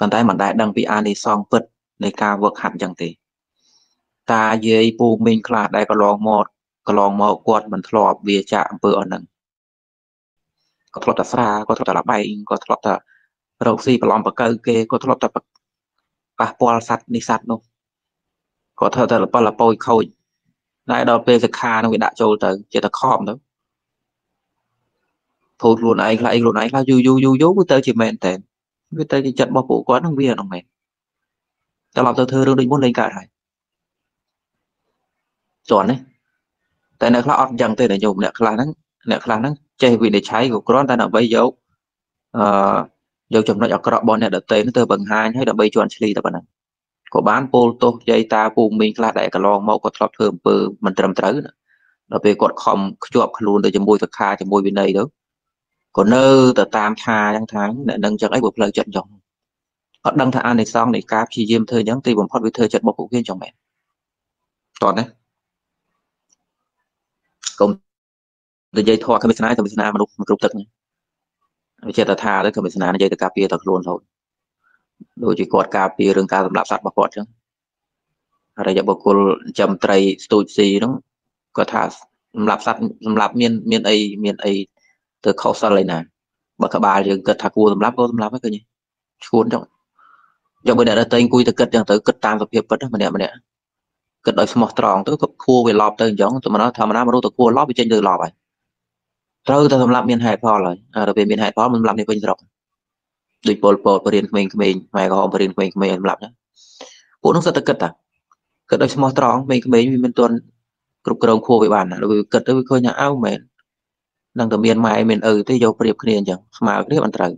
ប៉ុន្តែមិនដែលដឹងពីអានិសង្សពិត នៃការវឹកហាត់អញ្ចឹងទេតាយាយពូមីងខ្លះដែលកន្លងមកកន្លងមកគាត់មិនធ្លាប់វាចាក់អំពើអស់ហ្នឹងគាត់ធ្លាប់តែស្រាគាត់ធ្លាប់តែលបែងគាត់ធ្លាប់តែរកស៊ីប្រឡំបកើគេគាត់ធ្លាប់តែប៉ះពាល់សัตว์នេះសัตว์នោះគាត់ធ្វើតែលប៉លលប៉ោយខូចតែដល់ពេលសិក្ខានឹងវាដាក់ចូលទៅជាតែខំទៅធូតខ្លួនឯងខ្លះអីខ្លួនឯងខ្លះយូរយូរយូរយូរទៅជាមែនតែវាទៅជាចិត្តរបស់ពួកគាត់នឹងវាហ្នឹងមែន ត្រឡប់ទៅធ្វើរឿងដូចមុនលេងកើតហើយជន់នេះតែអ្នកខ្លះអត់អញ្ចឹងទេតែញោមអ្នកខ្លះហ្នឹងអ្នកខ្លះហ្នឹងចេះវិនិច្ឆ័យក៏គ្រាន់តែដើម្បីយកអឺយកចំណុចអាក្រក់របស់អ្នកដទៃទៅបង្ហាញឲ្យដើម្បីជន់ឈ្លីតែប៉ុណ្ណឹងក៏បានពោលទោសយាយតាពូមីងខ្លះដែលកន្លងមកគាត់ធ្លាប់ធ្វើអំពើមិនត្រឹមត្រូវណាដល់ពេលគាត់ខំខ្ជាប់ខ្លួនទៅជាមួយសិក្ខាជាមួយវិន័យទៅក៏នៅទៅតាមថាអញ្ចឹងថាអ្នកនឹងចឹងអីបើផ្លូវចិត្តចង់ អត់ដឹងថាអានិសង្សនៃការព្យាយាមធ្វើអញ្ចឹងទីបំផុតវាធ្វើចិត្តរបស់ពួកគេចង់មែនតោះណាកុំនិយាយធေါ်គមិស្នាគមិស្នាមនុស្សគ្រប់ទឹកវាចេះតែថាទៅគមិស្នានិយាយទៅការពារតែខ្លួន thôi ដូចជាគាត់ការពាររឿងការសម្លាប់សត្វរបស់គាត់ចឹងហើយរយៈបុគ្គលចំត្រីស្ទូចស៊ីហ្នឹងគាត់ថាសម្លាប់សត្វសម្លាប់មានមានអីមានអីទៅខុសសិលឯណាបើក្បាលយើងគិតថាគួរសម្លាប់ក៏សម្លាប់ហើយឃើញឈួនចឹង យកបើអ្នកដទៃអង្គុយទៅគិតចឹងទៅគិតតាមសភាពពិតម្នាក់ម្នាក់គិតដោយស្មោះត្រង់ទៅក៏ខួរវាឡប់ទៅអញ្ចឹងធម្មតាធម្មតាមនុស្សទៅខួរឡប់វាចេញទៅឡប់ហើយត្រូវតែសម្លាប់មានហេតុផលហើយដល់ពេលមានហេតុផលមិនសម្លាប់នេះវិញស្រុកដូចពលពតបរៀនក្មេងៗម៉ែក្រហមបរៀនក្មេងៗសម្លាប់ណាពួកនោះសិតតែគិតតាគិតដោយស្មោះត្រង់ក្មេងៗវាមិនទាន់គ្រប់គ្រងខួរវាបានដល់វាគិតទៅវាឃើញថាអើមែននឹងតែមានម៉ែមានឪទេយកប្រៀបគ្នាអញ្ចឹងស្មើគ្នាមិនត្រូវ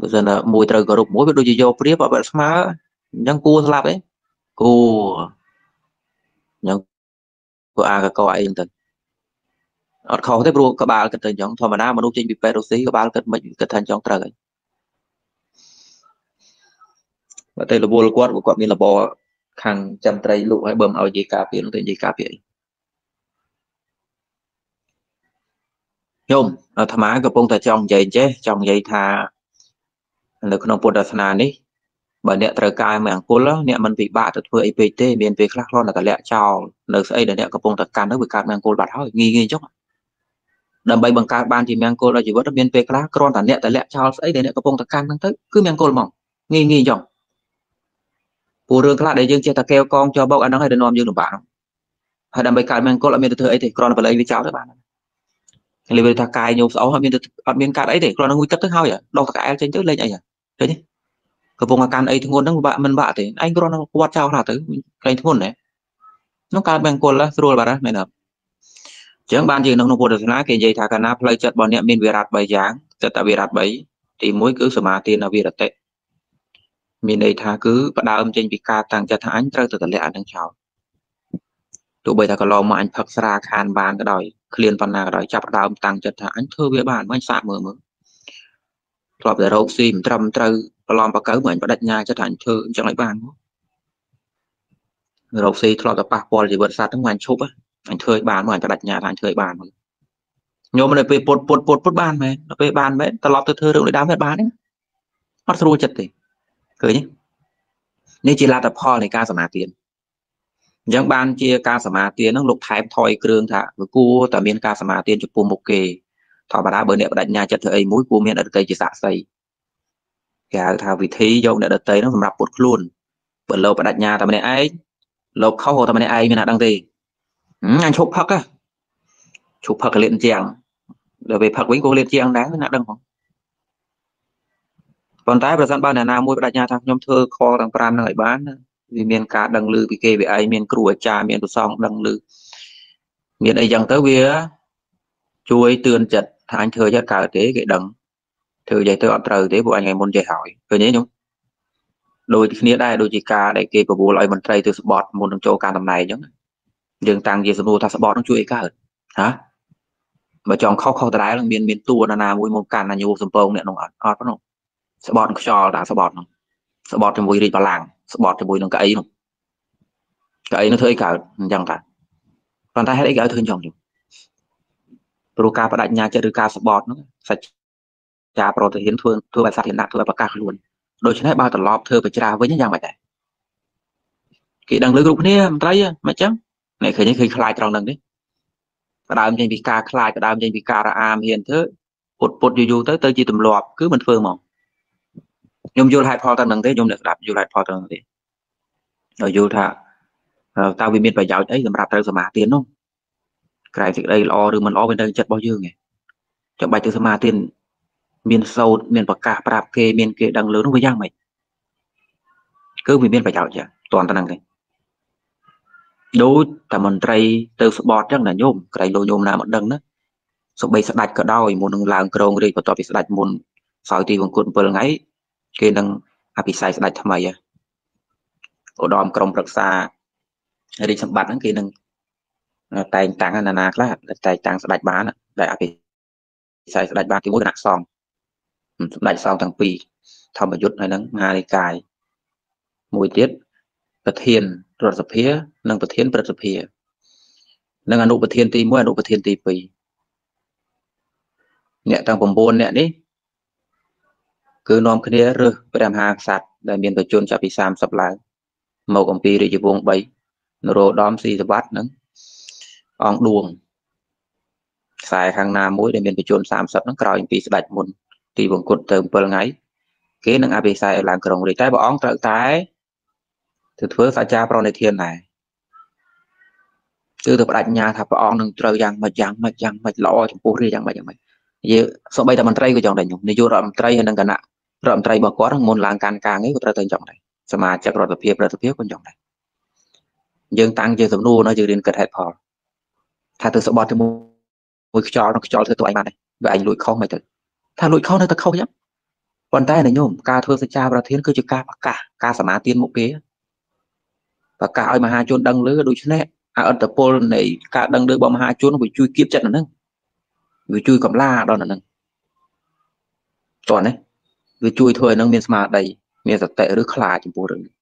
បើសិនតែមួយត្រូវគោរពមួយវាដូចជាយកប្រៀបអត់ស្មើអញ្ចឹងគួរស្លាប់ទេគួរអញ្ចឹងគួរអាកកអីហ្នឹងទៅអត់ខុសទេព្រោះក្បាលគិតទៅអញ្ចឹងធម្មតាមនុស្សចេញពីពេទ្យរុស្ស៊ីក្បាលគិតមិនគិតថាអញ្ចឹងត្រូវហើយបើតែរវល់គាត់គាត់មានរបរខាងចាំត្រីលក់ឲ្យបើមិនឲ្យនិយាយការពារនោះទៅនិយាយការពារអីញោមអាត្មាកំពុងតែចង់និយាយចេះចង់និយាយថា នៅក្នុងពុទ្ធសាសនានេះបើអ្នកត្រូវការមួយអង្គុលអ្នកមិនពិបាកទៅធ្វើអីពេកទេមានពេលខ្លះគ្រាន់តែតម្លាក់ចោលនៅស្អីដែលអ្នកកំពុងតែកាន់ទៅវាកើតមួយអង្គុលបាត់ហើយងាយងាយចុះដើម្បីបង្កើតបានជាមង្គលដល់ជីវិតមានពេលខ្លះគ្រាន់តែអ្នកតែលាក់ចោលស្អីដែលអ្នកកំពុងតែកាន់ហ្នឹងទៅគឺមង្គលហ្មងងាយងាយចង់ព្រោះរឿងខ្លះដែលយើងចេះតែកែវកងចូលបោកអាហ្នឹងឲ្យទៅនាំយើងលំបាកហ្នឹងហើយដើម្បីកើតមង្គលអត់មានទៅធ្វើអីទេគ្រាន់តែបល័យវាចោលទៅបានលេវាថាកាយញោមស្អោអត់មានអត់មានកាត់អីទេគ្រាន់តែងុយទឹកទៅហើយដកតកែលចេញទៅលេងអី ឃើញទេកំពុងអាកាន់អីធ្ងន់ហ្នឹងបាក់មិនបាក់ទេឯងគ្រាន់តែគាត់ចោលខ្លះទៅកែងធ្ងន់ណានោះកើតមង្គលស្រួលបាត់ហើយមែនអត់ចឹងបានជាក្នុងពុទ្ធសាសនាគេនិយាយថាកាលណាផ្លូវចិត្តរបស់អ្នកមានវិរៈ3យ៉ាងចិត្តវិរៈ3ទី1គឺសមាធិនិងវិរតិមានន័យថាគឺផ្ដើមចេញពីការតាំងចិត្តថាអញត្រូវទៅតម្លាក់អានឹងចោលទោះបីថាកន្លងមកអញផឹកស្រាខានបានក៏ដោយឃ្លានប៉ុណ្ណាក៏ដោយចាប់ផ្ដើមតាំងចិត្តថាអញធ្វើវាបានមិនសាកមើលមើល ធ្លាប់តែរោគស៊ីមិនត្រឹមត្រូវប្រឡំបកើមិនបដិញ្ញាចិត្តថាអញធ្វើអញ្ចឹងឲ្យបានរកស៊ីធ្លាប់តែប៉ះពាល់ជីវិតសត្វហ្នឹងមិនឈប់អញធ្វើឲ្យបានមកអញបដិញ្ញាថាអញធ្វើឲ្យបានមកញោមនៅពេលពុតពុតពុតពុតបានមែនដល់ពេលបានមែនត្រឡប់ទៅធ្វើរឿងដូចដើមមិនបានទេអត់ស្រួលចិត្តទេឃើញទេនេះជាលទ្ធផលនៃការសមាធិអញ្ចឹងបានជាការសមាធិហ្នឹងលោកថែមថយគ្រឿងថាគួរតែមានការសមាធិចំពោះមុខគេ ធម្មតាបើអ្នកបដិញ្ញាចិត្តធ្វើអីមួយគួរមានអត្តកិច្ចជាស័ក្តិសិទ្ធិគេហៅថាវិធីយកអ្នកដតីហ្នឹងសម្រាប់ពុតខ្លួនបើលោកបដិញ្ញាតែម្នាក់ឯងលោកខុសតែម្នាក់ឯងមានណាដឹងទេអញឈប់ផឹកឈប់ផឹកកលៀនជាងដល់ពេលផឹកវិញក៏លៀនជាងដែរណាដឹងផងប៉ុន្តែប្រសិនបើអ្នកណាមួយបដិញ្ញាថាខ្ញុំធ្វើខទាំង5ហ្នឹងឲ្យបានវាមានការដឹងឮពីគេវាឯងមានគ្រូអាចារ្យមានប្រសងដឹងឮមានអីចឹងទៅវាជួយទឿនចិត្ត ថាអញធ្វើចិត្តកើតទេគេដឹងធ្វើចេះទៅអត់ត្រូវទេពួកអញថ្ងៃមុនចេះហើយឃើញទេខ្ញុំដូចគ្នាដែរដូចជាការដែលគេប្រមូលឲ្យមន្ត្រីទៅស្បត់មុននឹងចូលការតំណែងអញ្ចឹងយើងតាំងជាសំណួរថាស្បត់នឹងជួយឲ្យកើតហាបើចង់ខុសខុសដដែលនឹងមានមានតួណានាមួយមកកាន់អាយុសំពងអ្នកនោះអត់អត់ប៉ុណ្ណោះស្បត់ខ្យល់តាស្បត់នោះស្បត់ជាមួយរីកបលាំងស្បត់ជាមួយនឹងកៅអីនោះកៅអីនោះធ្វើឲ្យកើតអញ្ចឹងតាប៉ុន្តែហេតុអីគេឲ្យធ្វើអញ្ចឹង ព្រោះការបដិញ្ញាចិត្តឬការស្បត់នោះសច្ចចាប្រតិហានធ្វើធ្វើឲ្យសាធារណៈធ្វើឲ្យប្រកាសខ្លួនដូច្នេះបើត្រឡប់ធ្វើបច្រាស់វិញយ៉ាងម៉េចដែរគេដឹងលើគ្រប់គ្នាមន្ត្រីមិនចឹងអ្នកឃើញឃើញខ្លាចត្រង់ហ្នឹងទេផ្ដើមចេញពីការខ្លាចផ្ដើមចេញពីការរអាមហ៊ានធ្វើពុតពុតយូរយូរទៅទៅជាទម្លាប់គឺមិនធ្វើមកខ្ញុំយល់ហេតុផលទៅនឹងទេខ្ញុំអ្នកស្ដាប់យល់ហេតុផលទៅនឹងទេហើយយល់ថាតើវាមានប្រយោជន៍អីសម្រាប់ត្រូវសមាធិនោះ ក្រែសេចក្តីល្អឬមិនល្អវានៅចិត្តរបស់យើងឯងចាំបាច់ទៅសមាធិមានសោតមានប្រកាសប្រាប់គេមានគេដឹងលើនោះវាយ៉ាងម៉េចគឺវាមានប្រយោជន៍ចឹងតន់តែហ្នឹងទេដូចតែមន្ត្រីទៅស្បត់ចឹងណាញោមក្រៃលោញោមណាមកដឹងណាសម្បីស្ដាច់ក៏ដោយមុននឹងឡើងក្រងរាជបន្ទាប់ពីស្ដាច់មុនសោយទីវង្គត7ថ្ងៃគេនឹងអភិស័យស្ដាច់ថ្មីឧត្តមក្រុមប្រឹក្សារាជសម្បត្តិហ្នឹងគេនឹង តែងតាំងណានាខ្លះតែងតាំងស្ដាច់បានដែលអភិស័យស្ដាច់បានទីមួយគណៈសង្ឃសម្ដេចសោទាំងពីរធម្មយុទ្ធហើយនឹងមហានិកាយមួយទៀតប្រធានរដ្ឋសភា និងប្រធានព្រឹទ្ធសភានិងអនុប្រធានទី1អនុប្រធានទី2អ្នកទាំង9អ្នកនេះគឺនាំគ្នារើសព្រះមហាក្សត្រដែលមានបជនចាប់ពី30ឡើងមកអំពីរាជវង្ស3នរោត្តមស៊ីសវ័តនិង អង្គឌួងខ្សែខាងណាមួយដែលមានបជន30ហ្នឹងក្រោយពីស្ដេចមុនទីបង្គត់ទៅ7ថ្ងៃគេនឹងអភិសេកឲ្យឡើងក្រុងរាជតែព្រះអង្គត្រូវតែទៅធ្វើសច្ចាប្រណិធានដែរគឺទៅបដិញ្ញាថាព្រះអង្គនឹងត្រូវយ៉ាងម៉េចយ៉ាងម៉េចយ៉ាងម៉េចល្អចំពោះរាជយ៉ាងម៉េចយ៉ាងម៉េចយើងសូម្បីតែមន្ត្រីក៏យ៉ាងដែរខ្ញុំនាយករដ្ឋមន្ត្រីហើយនឹងគណៈរដ្ឋមន្ត្រីរបស់គាត់មុនឡើងកាន់ការងារក៏ត្រូវតែអញ្ចឹងដែរសមាជិករដ្ឋសភាប្រតិភិក៏អញ្ចឹងដែរយើងតាំងជាសំណួរនៅយើងរៀនគិតហេតុផល ថាទៅស្បត់ជាមួយខ្យល់នឹងខ្យល់ធ្វើទៅឯងបានដែរវាឯងលួចខុសមិនទៅថាលួចខុសនៅតែខុសចឹងប៉ុន្តែណាញោមការធ្វើសច្ចាប្រធានគឺជាការប្រកាសការសមាទានមុខគេប្រកាសឲ្យមហាជនដឹងលើដូច្នេះអត្តពលនៃការដឹងលើរបស់មហាជនវាជួយគៀបចិត្តនៅនឹងវាជួយកំឡាដល់នៅនឹងតោះណាវាជួយធ្វើឲ្យនឹងមានស្មារតីមានសតិឬខ្លាចចំពោះរឿងនេះ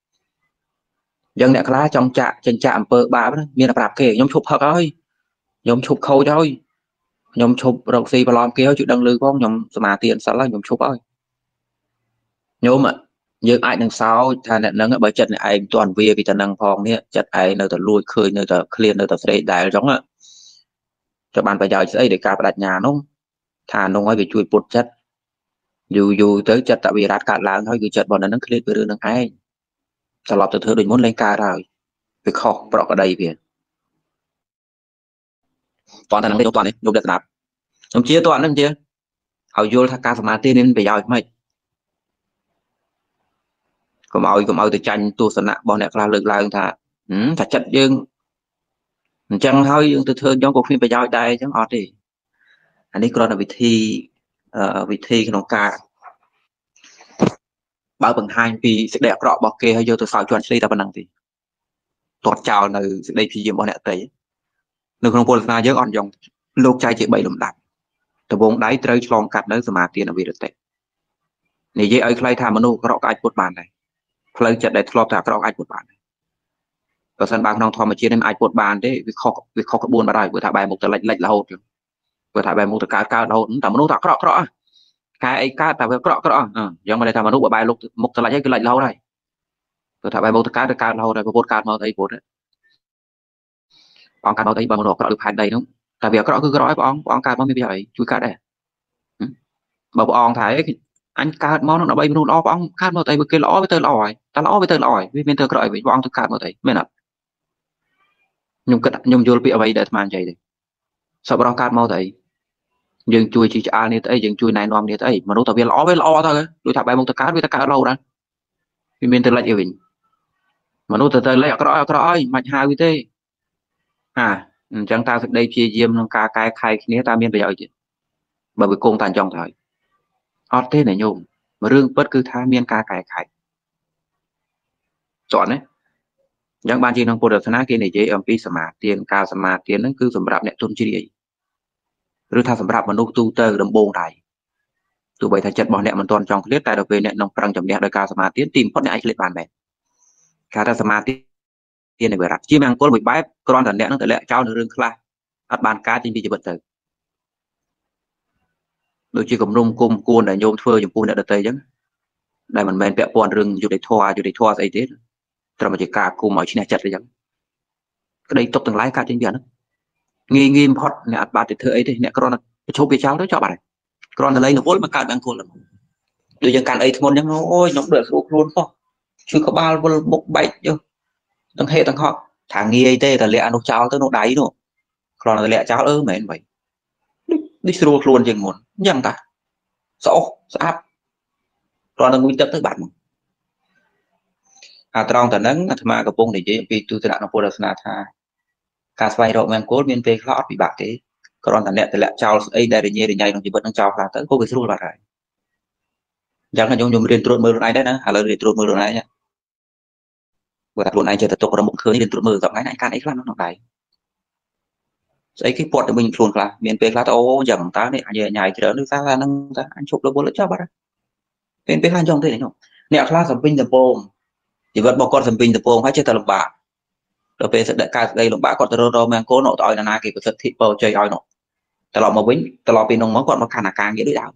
យ៉ាងអ្នកខ្លាចង់ចាក់ចិញ្ចាក់អំពើបាបមានតែប្រាប់គេខ្ញុំឈប់ផឹកហើយ ខ្ញុំឈប់ខូចហើយខ្ញុំឈប់រកស៊ីប្រឡំគេហើយជួយដឹងលឺផងខ្ញុំសមាធិអសិលហើយខ្ញុំឈប់ហើយញោមយើងអាចនឹងសោចថាអ្នកនឹងបើចិត្តអ្នកឯងមិនទាន់វាពីតែនឹងផងនេះចិត្តឯងនៅតែលួចឃើញនៅតែឃ្លាននៅតែស្រេកដែលអញ្ចឹងទៅបានប្រយោជន៍ស្អីដោយការបដិញ្ញានោះថានោះឲ្យវាជួយពុតចិត្តយូរយូរទៅចិត្តតវិរៈកើតឡើងហើយគឺចិត្តរបស់នឹងឃ្លាតពីរឿងនឹងឯងត្រឡប់ទៅធ្វើដូចមុនលែងកើតហើយវាខុសប្រកដីវា តតែនឹងនេះយកតនេះយកតែស្ដាប់ខ្ញុំជាតនឹងជាឲ្យយល់ថាការសមាធិនេះប្រយោជន៍ម៉េចកុំឲ្យកុំឲ្យទៅចាញ់ទស្សនៈរបស់អ្នកខ្លះលើកឡើងថាថាចិត្តយើងអញ្ចឹងហើយយើងទៅធ្វើយ៉ាងក៏គ្មានប្រយោជន៍ដែរអញ្ចឹងអត់ទេអានេះគ្រាន់តែវិធីវិធីក្នុងការបើបង្ហាញពីសេចក្តីអាក្រក់របស់គេហើយយកទៅសោកជន់ឆ្លីតែប៉ុណ្្នឹងទេទាត់ចោលនៅសេចក្តីព្យាយាមរបស់អ្នកតី នៅក្នុងពុទ្ធសាសនាយើងអត់យងលោកចែកជា3លំដាប់ដំបូងដៃត្រូវឆ្លងកាត់នៅសមាធិអវិរតិនិយាយឲ្យខ្លីថាមនុស្សអាក្រក់ក៏អាចពុតបានដែរផ្លូវចិត្តដែលធ្លាប់តែអាក្រក់អាចពុតបានដែរបើសិនបើក្នុងធម្មជាតិនេះមិនអាចពុតបានទេវាខុសវាខុសក្បួនបាត់ហើយព្រោះថាបែរមុខទៅលិចលិចរហូតព្រោះថាបែរមុខទៅកើតកើតរហូតតែមនុស្សតែអាក្រក់អាក្រក់កែអីកើតតែវាអាក្រក់អាក្រក់អញ្ចឹងមិនได้ថាមនុស្សបើបែរមុខមុខទៅលិចហើយគឺលិចរហូតហើយព្រោះថាបែរមុខទៅកើតទៅកើតរហូតហើយពុតកើតមកទៅអីពុតបង កើតមកទៅអីបើមនុស្សអាក្រក់ឬផែនដីនោះតែវាអាក្រក់គឺក្រក់ហើយព្រះអង្គព្រះអង្គកើតមកមានប្រយោជន៍អីជួយកើតដែរបើព្រះអង្គថាអីអញកើតមកនឹងដើម្បីមនុស្សល្អព្រះអង្គកើតមកទៅបើគេល្អវាទៅល្អហើយតែល្អវាទៅល្អហើយវាមានទៅក្រោយវិញព្រះអង្គទៅកើតមកទៅមែនអត់ខ្ញុំគិតខ្ញុំយល់ពីអ្វីដែលអាត្មានិយាយទេសពរងកើតមកទៅអីយើងជួយជីឆ្អាលនេះទៅអីយើងជួយណែនាំនេះទៅអីមនុស្សតែវាល្អវាល្អទៅដូចថាបែរមកទៅកើតវាទៅកើតរហូតដែរវាមានទៅលិចអីវិញមនុស្សទៅទៅលិចអក្រក់អក្រក់អើយមិនហៅវាទេ អាអញ្ចឹងតើសេចក្តីព្យាយាមក្នុងការកែខៃគ្នាតើមានប្រយោជន៍ទេបើវាគង់តែអញ្ចឹងទៅហើយអត់ទេណាញោមរឿងពិតគឺថាមានការកែខៃចន់ណាអញ្ចឹងបានជាក្នុងពុទ្ធសាសនាគេនិយាយអំពីសមាទានការសមាទានហ្នឹងគឺសម្រាប់អ្នកទុនជ្រាយឬថាសម្រាប់មនុស្សទូទៅដំបូងដែរទោះបីថាចិត្តរបស់អ្នកមិនទាន់ចង់ឃ្លាតតែដល់ពេលអ្នកនឹងប្រឹងជំនះដោយការសមាទានទីបំផុតអ្នកអាចឃ្លាតបានដែរគេថាសមា ទាននៃវិរៈជាមង្គលមួយបែបគ្រាន់តែអ្នកនឹងតម្លាក់ចោលនៅរឿងខ្លះអត់បានការចេញពីជីវិតទៅដូចជាគម្រោងគុំគួនដែលញោមធ្វើចំពោះអ្នកដទៃអញ្ចឹងដែលមិនមែនពាក់ព័ន្ធរឿងយុតិធធយុតិធធស្អីទេត្រឹមតែការគុំឲ្យឈ្នះចិត្តអញ្ចឹងក្តីទុកទាំងឡាយកើតចេញពីអានោះងាយងាយបំផុតអ្នកអត់បាត់ទៅធ្វើអីទេអ្នកគ្រាន់តែប្រជុំវាចោលទៅចប់បាត់ហើយគ្រាន់តែលែងរវល់មកកើតមង្គលដូចយើងកាន់អីធ្ងន់អញ្ចឹងអូយខ្ញុំដឺស្រួលខ្លួនសោះជួយក្បាលវិលមុខបែកយោ ទាំងហេទាំងហត់ថាងាយទេតែលាក់អានោះចោលទៅនោះដៃនោះគ្រាន់តែលាក់ចោលអឺមែនបីនេះស្រួលខ្លួនជាងមុនអញ្ចឹងតាស្អុះស្អាតគ្រាន់តែងុយទឹកទៅបាត់មកអាត្រង់តែនឹងអាត្មាកំពុងនិយាយអំពីទស្សនៈក្នុងពុទ្ធសាសនាថាការស្វែងរកមង្គលមានពេលខ្លះអត់ពិបាកទេគ្រាន់តែអ្នកតម្លាក់ចោលស្អីដែលរញ៉េរញ៉ៃក្នុងជីវិតនឹងចោលខ្លះទៅក៏វាស្រួលបាត់ហើយអញ្ចឹងខ្ញុំខ្ញុំរៀនត្រួតមើលខ្លួនឯងដែរណាឥឡូវរៀនត្រួតមើលខ្លួនឯង បើថាខ្លួនឯងចេះតែទុករមុខឃើញរៀនត្រួតមើលតថ្ងៃឯងកាន់អីខ្លះក្នុងដៃស្អីគេពាត់ទៅវិញខ្លួនខ្លះមានពេលខ្លះទៅអូអញ្ចឹងតើនេះអញញ៉ៃច្រើនឬថាហ្នឹងតើអញជប់រវល់ចុះបាត់ហើយពេលពេលខ្លះអញ្ចឹងទេខ្ញុំអ្នកខ្លះសំពេញដំពងជីវិតរបស់គាត់សំពេញដំពងហើយចេះតែលំបាកដល់ពេលសេចក្តីកើតសេចក្តីលំបាកគាត់ទៅរករមង្គលនោះទៅឲ្យណាគេប្រសិទ្ធិបោជ័យឲ្យនោះត្រឡប់មកវិញត្រឡប់ពីនោះមកគាត់មកកាន់អាការងារដូចដើម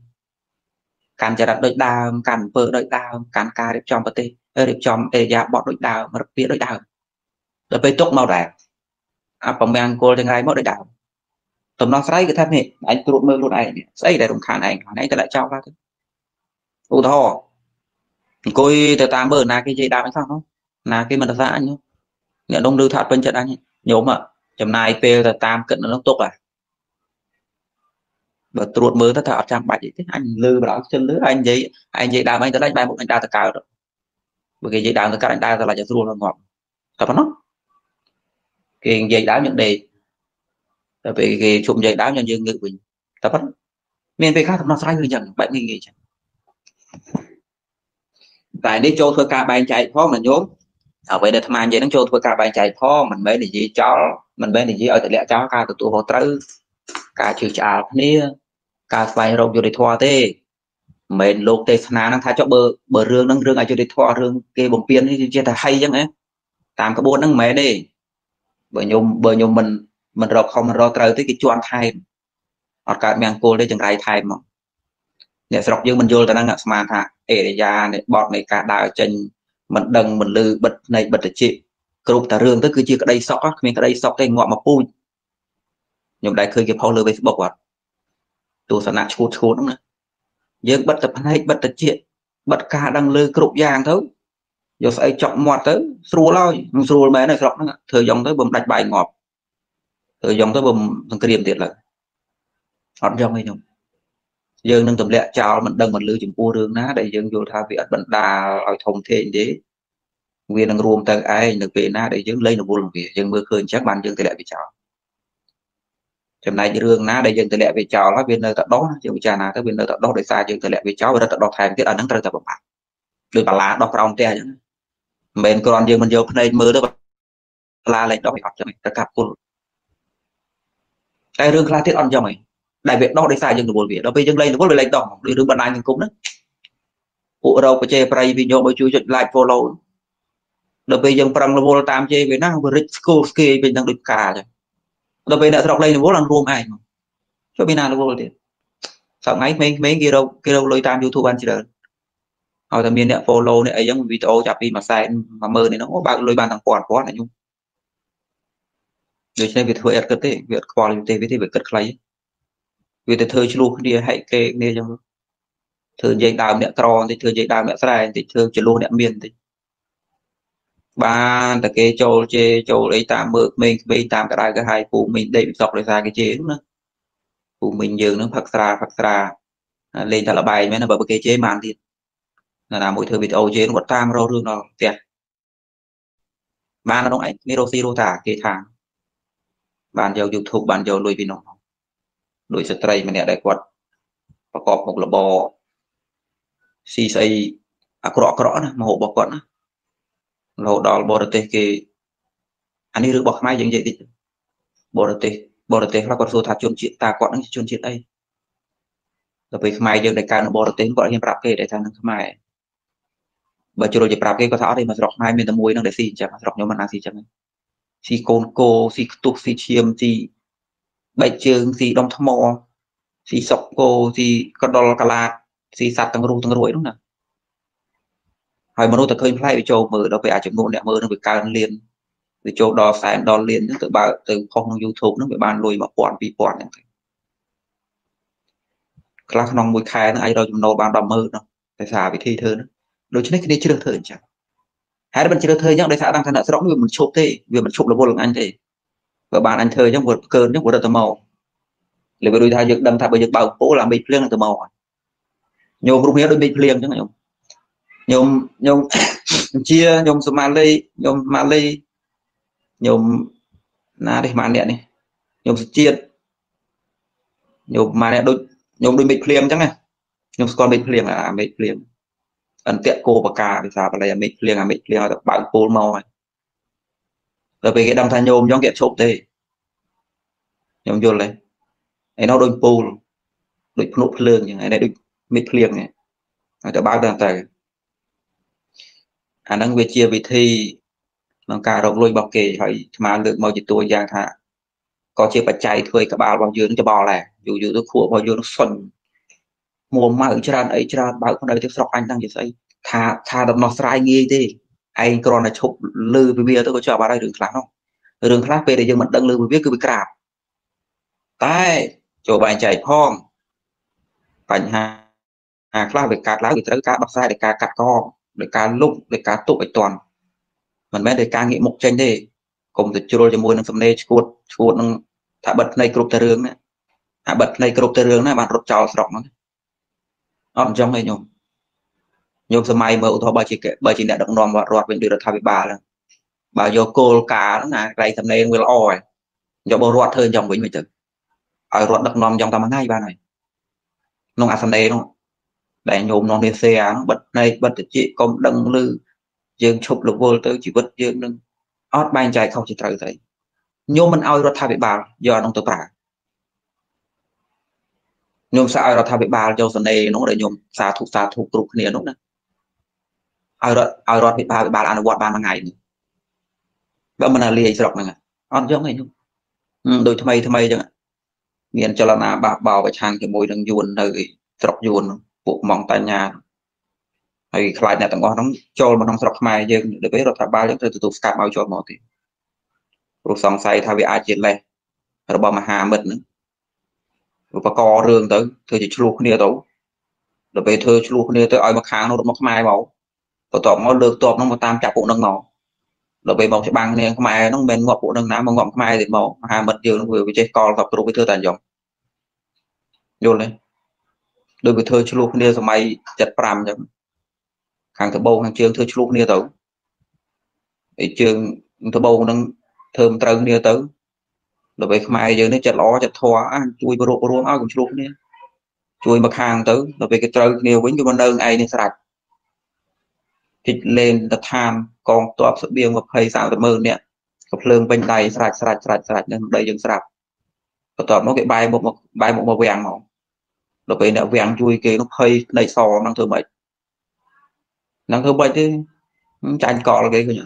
កាន់ចរិតដូចដើមកាន់អំពើដូចដើមកាន់ការរៀបចំប្រទេសរៀបចំអេយ៉ាបត់ដូចដើមរបៀបដូចដើមដល់ពេលទុកមកដែរអបមង្គលទាំងឡាយមកដូចដើមដំណោះស្រាយគឺថានេះអញត្រួតមើលខ្លួនឯងស្អីដែលរំខានឯងខ្លួនឯងទៅដាក់ចោលខ្លះទៅឧទាហរណ៍អង្គុយទៅតាមមើលណាគេនិយាយដើមអញសោះនោះណាគេមិនទៅថាអញនោះអ្នកនំឮថាអត់ពេញចិត្តអញញោមចំណាយពេលទៅតាមគិតនៅនោះទុកហ่ะ បើត្រួតមើលទៅថាអត់ចាំបាច់ទេអញលឺបរោជិលលឺអញនិយាយអញនិយាយដើមអញទៅដាច់បែរមុខអញដើរទៅកើតបើគេនិយាយដើមទៅកើតអញដើរទៅដាច់ឲ្យស្រួលងាប់តែប៉ុណ្ណោះគេនិយាយដើមយើងដេកតែពេលគេជុំនិយាយដើមយើងយើងងើបវិញតែប៉ុណ្ណោះមានពេលខ្លះដំណោះស្រាយគឺអញ្ចឹងបែបងាយងាយអញ្ចឹងតែនេះចូលធ្វើការបែងចែកផងណាញោមអ្វីដែលអាត្មានិយាយហ្នឹងចូលធ្វើការបែងចែកផងមិនមែននិយាយចោលមិនមែននិយាយឲ្យទម្លាក់ចោលការទទួលខុសត្រូវការជឿឆ្អាលគ្នា ការស្វែងរកយុត្តិធម៌ទេមិនមែនលោកទេសនាហ្នឹងថាចុះបើបើរឿងហ្នឹងរឿងអយុត្តិធម៌រឿងគេបំពេញនេះជាតែហីអញ្ចឹងណាតាមក្បួនហ្នឹងមិនមែនទេបើខ្ញុំបើខ្ញុំមិនមិនរកខំរកត្រូវទេគេជន់ថែមអត់កើតមានអង្គលទេចង្រៃថែមមកអ្នកស្រុកយើងមិនយល់ទៅហ្នឹងស្មានថាអេរយានៃបត់នៃការដើរចេញមិនដឹងមិនលឺបិទភ្នែកបិទតិចគ្រប់តែរឿងទៅគឺជាក្តីសក់គ្មានក្តីសក់ទេងាប់មកពូជខ្ញុំដែរឃើញគេផុសលើ Facebook គាត់ ទស្សនៈឈួតឈួតហ្នឹងណាយើងបិទតែភ្នែកបិទតិចបិទការដឹងលើគ្រប់យ៉ាងទៅយកស្អីចប់មាត់ទៅស្រួលហើយនឹងស្រួលមែនហើយស្រុកហ្នឹងធ្វើយ៉ងទៅបំដាច់បាយងាប់ធ្វើយ៉ងទៅបំសង្គ្រាមទៀតឡើយអត់យ៉ងទេខ្ញុំយើងនឹងទម្លាក់ចោលមិនដឹងមិនលឺចំពោះរឿងណាដែលយើងយល់ថាវាអត់បណ្ដាលឲ្យធំធេងទេវានឹងរួមទៅឯងនៅពេលណាដែលយើងលែងរវល់នឹងវាយើងមើលឃើញអញ្ចឹងបានយើងទម្លាក់វាចោល ចំណែករឿងណាដែលយើងទម្លាក់វាចោលហើយវានៅតែដោះយើងពិចារណាទៅវានៅតែដោះដោយសារយើងទម្លាក់វាចោលវារត់តែដោះថែមទៀតអាហ្នឹងត្រូវតែបំបត្តិដោយបាឡាដោះក្រោមផ្ទះអញ្ចឹងមិនមែនគ្រាន់យើងមិនយកភ្នែកមើលទៅបាឡាលេងដោះឲ្យអត់ចឹងទៅកាប់គុលតែរឿងខ្លះទៀតអត់ចឹងហីដែលវាដោះដោយសារយើងរវល់វាដល់ពេលយើងលែងរវល់វាលែងដោះដូចរឿងបណ្ដាញសង្គមហ្នឹងពួករោគបច្ចេកប្រៃវិញ្ញាឲ្យជួយចុច like follow ដល់ពេលយើងប្រឹងរវល់តាមជេវាណាវារិចស្គូស្គេវិញនឹងដូចផ្កាចឹង ដល់ពេលអ្នកស្រុកលេងរវល់ឡើងរួមឯងចុះមានណារវល់ទៀតសប្ងៃក្មេងៗគេរកគេរកលុយតាម YouTube បានច្រើនហើយតែមានអ្នក follow នេះអីចឹងវីដេអូចាប់ពី1សែន10000នេះហ្នឹងអូបើកលុយបានទាំងពាន់ពាន់អាយុដូច្នេះវាធ្វើអត់គិតទេវាអត់ខ្វល់ទេវាទេវាគិតខ្លីវាទៅធ្វើឆ្លោះគ្នាហែកគេគ្នាចឹងធ្វើនិយាយដើមអ្នកក្របន្តិចធ្វើនិយាយដើមអ្នកស្រែបន្តិចធ្វើចលុះអ្នកមានបន្តិច បានតែគេចូលជេរចូលអីតាមមើលក្មេងៗតាមកដៅក៏ហើយពូមីងដេកសក់ដោយសារគេជេរហ្នឹងណាពូមីងយើងហ្នឹងផឹកស្រាផឹកស្រាលេងតែលបែងមែនណាបើគេជេរបានទៀតណាណាមួយធ្វើវីដេអូជេរគាត់តាមរករឿងដល់ផ្ទះបានក្នុងអីនេះរស់ស៊ីរស់តាគេថាបានយក YouTube បានយកលុយពីនោះលុយស្ត្រីម្នាក់ដែលគាត់ប្រកបមុខរបរស៊ីស្អីអាក្រក់អាក្រក់ណាមហូបរបស់គាត់ណា រហូតដល់បរទេសគេអានេះរឿងរបស់ខ្មែរយើងនិយាយតិចបរទេសបរទេសខ្លះគាត់សួរថាជនជាតិតាគាត់នឹងជនជាតិអីដល់ពេលខ្មែរយើងដែលកើតនៅបរទេសគាត់ហ៊ានប្រាប់គេដែលថានឹងខ្មែរបើជ្រុលជាប្រាប់គេគាត់ថាអត់ទេមកស្រុកខ្មែរមានតែមួយនឹងដែលស៊ីអញ្ចឹងស្រុកខ្ញុំមិនអាចស៊ីអញ្ចឹងស៊ីកូនគោស៊ីខ្ទុះស៊ីឈាមស៊ីបែកជើងស៊ីដុំថ្មស៊ីសុកគោស៊ីកដុលកាឡាតស៊ីសัตว์ទាំងរស់ទាំងរួយនោះណា ហើយមនុស្សតែឃើញផ្លែវាចូលមើលដល់ពេលអាចចំនួនអ្នកមើលនឹងវាកើនលៀនវាចូលដល់សែនដល់លៀនហ្នឹងទៅបើទៅផុសក្នុង YouTube ហ្នឹងវាបានលុយ1000 2000ហ្នឹងទៅខ្លះក្នុងមួយខែហ្នឹងអាចរកចំណូលបាន100,000ហ្នឹងដោយសារវិធីធ្វើហ្នឹងដូច្នេះគ្នាជ្រើសធ្វើអញ្ចឹងហើយមិនជ្រើសធ្វើអញ្ចឹងដោយសារដឹងថាអ្នកស្រុកវាមិនឈប់ទេវាមិនឈប់រវល់នឹងអញទេបើបានអញធ្វើអញ្ចឹងវាកើអញ្ចឹងវារត់ទៅមកលើវាដូចថាយើងដឹងថាបើយើងបើកពូលអាមេឃភ្លៀងនឹងទៅមកញោមរូបគ្នាដូចមេឃភ្លៀងអញ្ចឹងញោម ញោមញោមជាញោមសមាលីញោមម៉ាលីញោមណានេះម៉ាអ្នកនេះញោមសុជាតិញោមម៉ាអ្នកដូចញោមដូចមេឃភ្លៀងអញ្ចឹងណាញោមស្គាល់មេឃភ្លៀងអាមេឃភ្លៀងអន្តៈគោបកាភាសាបាលីអាមេឃភ្លៀងអាមេឃភ្លៀងឲ្យទៅបើកពូលមកហើយដល់ពេលគេដឹងថាញោមអញ្ចឹងគេឈប់ទេញោមយល់ទេឯនោះដូចពូលដូចភ្នក់ភ្លើងអញ្ចឹងឯនេះដូចមេឃភ្លៀងហ្នឹងហើយទៅបើកទៅទៅ អាហ្នឹងវាជាវិធីក្នុងការរកលុយរបស់គេហើយស្មានលើកមកជាតួយ៉ាងថាក៏ជាបច្ច័យធ្វើឲ្យក្បាលរបស់យើងច្បល់ដែរយូរយូរទៅខួររបស់យើងសុញមួម៉ៅច្រើនអីច្រើនបើកនៅទៅស្រុកអញតាំងជាស្អីថាថាដំណោះស្រាយងាយទេឯងគ្រាន់តែឈប់លឺពីវាទៅក៏ជាប់អត់ហើយរឿងខ្លះនោះរឿងខ្លះពេលដែលយើងមិនដឹងលឺពីវាគឺវាក្រាបតែចូលបែងចែកផងបញ្ហាអាខ្លះវាកាត់ឡើងវាត្រូវការដោះស្រាយដោយការកាត់កង ដោយការលុបដោយការទប់ឲ្យទាន់មិនមែនដោយការងាកមុខចេញទេកុំទៅជ្រុលជាមួយនឹងសំណេរឈួតឈួតនឹងថាបិទភ្នែកគ្រប់តែរឿងណាអាបិទភ្នែកគ្រប់តែរឿងណាបានរត់ចោលស្រុកហ្នឹងអត់អញ្ចឹងទេញោមញោមសម័យមើលឧទាហរណ៍បើជាបើជាអ្នកដឹកនាំរដ្ឋវិញដូចរដ្ឋាភិបាលហ្នឹងបើយកគោលការណ៍ហ្នឹងណាក្រៃសំណេរវាល្អហើយយកបរដ្ឋធ្វើអញ្ចឹងវិញមិនទៅឲ្យរដ្ឋដឹកនាំអញ្ចឹងតែមួយថ្ងៃបានហើយក្នុងអាសំណេរហ្នឹង ដែលញោមនងនេះសេអាបិទភ្នែកបិទតិចកុំដឹងឮយើងឈប់រវល់ទៅជីវិតយើងនឹងអត់បែងចែកខុសជាត្រូវទៅញោមមិនឲ្យរដ្ឋាភិបាលយកអានោះទៅប្រើញោមសាឲ្យរដ្ឋាភិបាលយកសនេនោះដែលញោមសាធុសាធុគ្រប់គ្នានោះណាឲ្យរដ្ឋឲ្យរដ្ឋាភិបាលវិបាលអនុវត្តបានមួយថ្ងៃនេះបើមិនលាយស្រុកហ្នឹងអត់យកទេញោមដូចថ្មីថ្មីអញ្ចឹងមានចលនាបះបោប្រឆាំងជាមួយនឹងយួននៅស្រុកយួន ពួកម៉ងតាញាហើយខ្លាចអ្នកទាំងអស់ហ្នឹងចូលមកក្នុងស្រុកខ្មែរយើងទៅពេលរដ្ឋាភិបាលយើងត្រូវទទួលស្កាត់មកចូលមកទៀតព្រោះសង្ស័យថាវាអាចជាលេសរបស់មហាមិត្តហ្នឹងបកករឿងទៅធ្វើជាឆ្លោះគ្នាទៅដល់ពេលធ្វើឆ្លោះគ្នាទៅឲ្យមកខាងនោះមកខ្មែរមកបន្ទាប់មកលើកតបនោះមកតាមចាប់ពួកនឹងមកដល់ពេលមកច្បាំងគ្នាខ្មែរហ្នឹងមិនមែនងាប់ពួកនឹងណាមកងាប់ខ្មែរទេមកមហាមិត្តយើងនឹងវាចេះកលគ្រប់គ្រប់វាធ្វើតែអញ្ចឹងយល់ទេ ដូចវាធ្វើឆ្លោះគ្នាសម័យ75អញ្ចឹងខាងត្បូងខាងជើងធ្វើឆ្លោះគ្នាទៅឯជើងត្បូងហ្នឹងធ្វើមិនត្រូវគ្នាទៅដល់ពេលខ្មែរយើងនេះចិត្តល្អចិត្តធွာជួយបរុបរួមឲ្យកុំឆ្លោះគ្នាជួយមកខាងទៅដល់ពេលគេត្រូវគ្នាវិញគឺមិននៅឯនេះស្រាច់គិតលេនទៅឋានកងទ័ពស្បៀង20 30ម៉ឺននាក់ក៏ភ្លើងពេញដៃស្រាច់ស្រាច់ស្រាច់ស្រាច់នឹងដីយើងស្រាប់បន្ទាប់មកគេបែរមុខមកបែរមុខមកវាំងមក ដល់ពេលអ្នកវាំងជួយគេនោះភ័យភ្នែកសហ្នឹងធ្វើម៉េចនឹងធ្វើបាច់ទេចាញ់កលគេឃើញ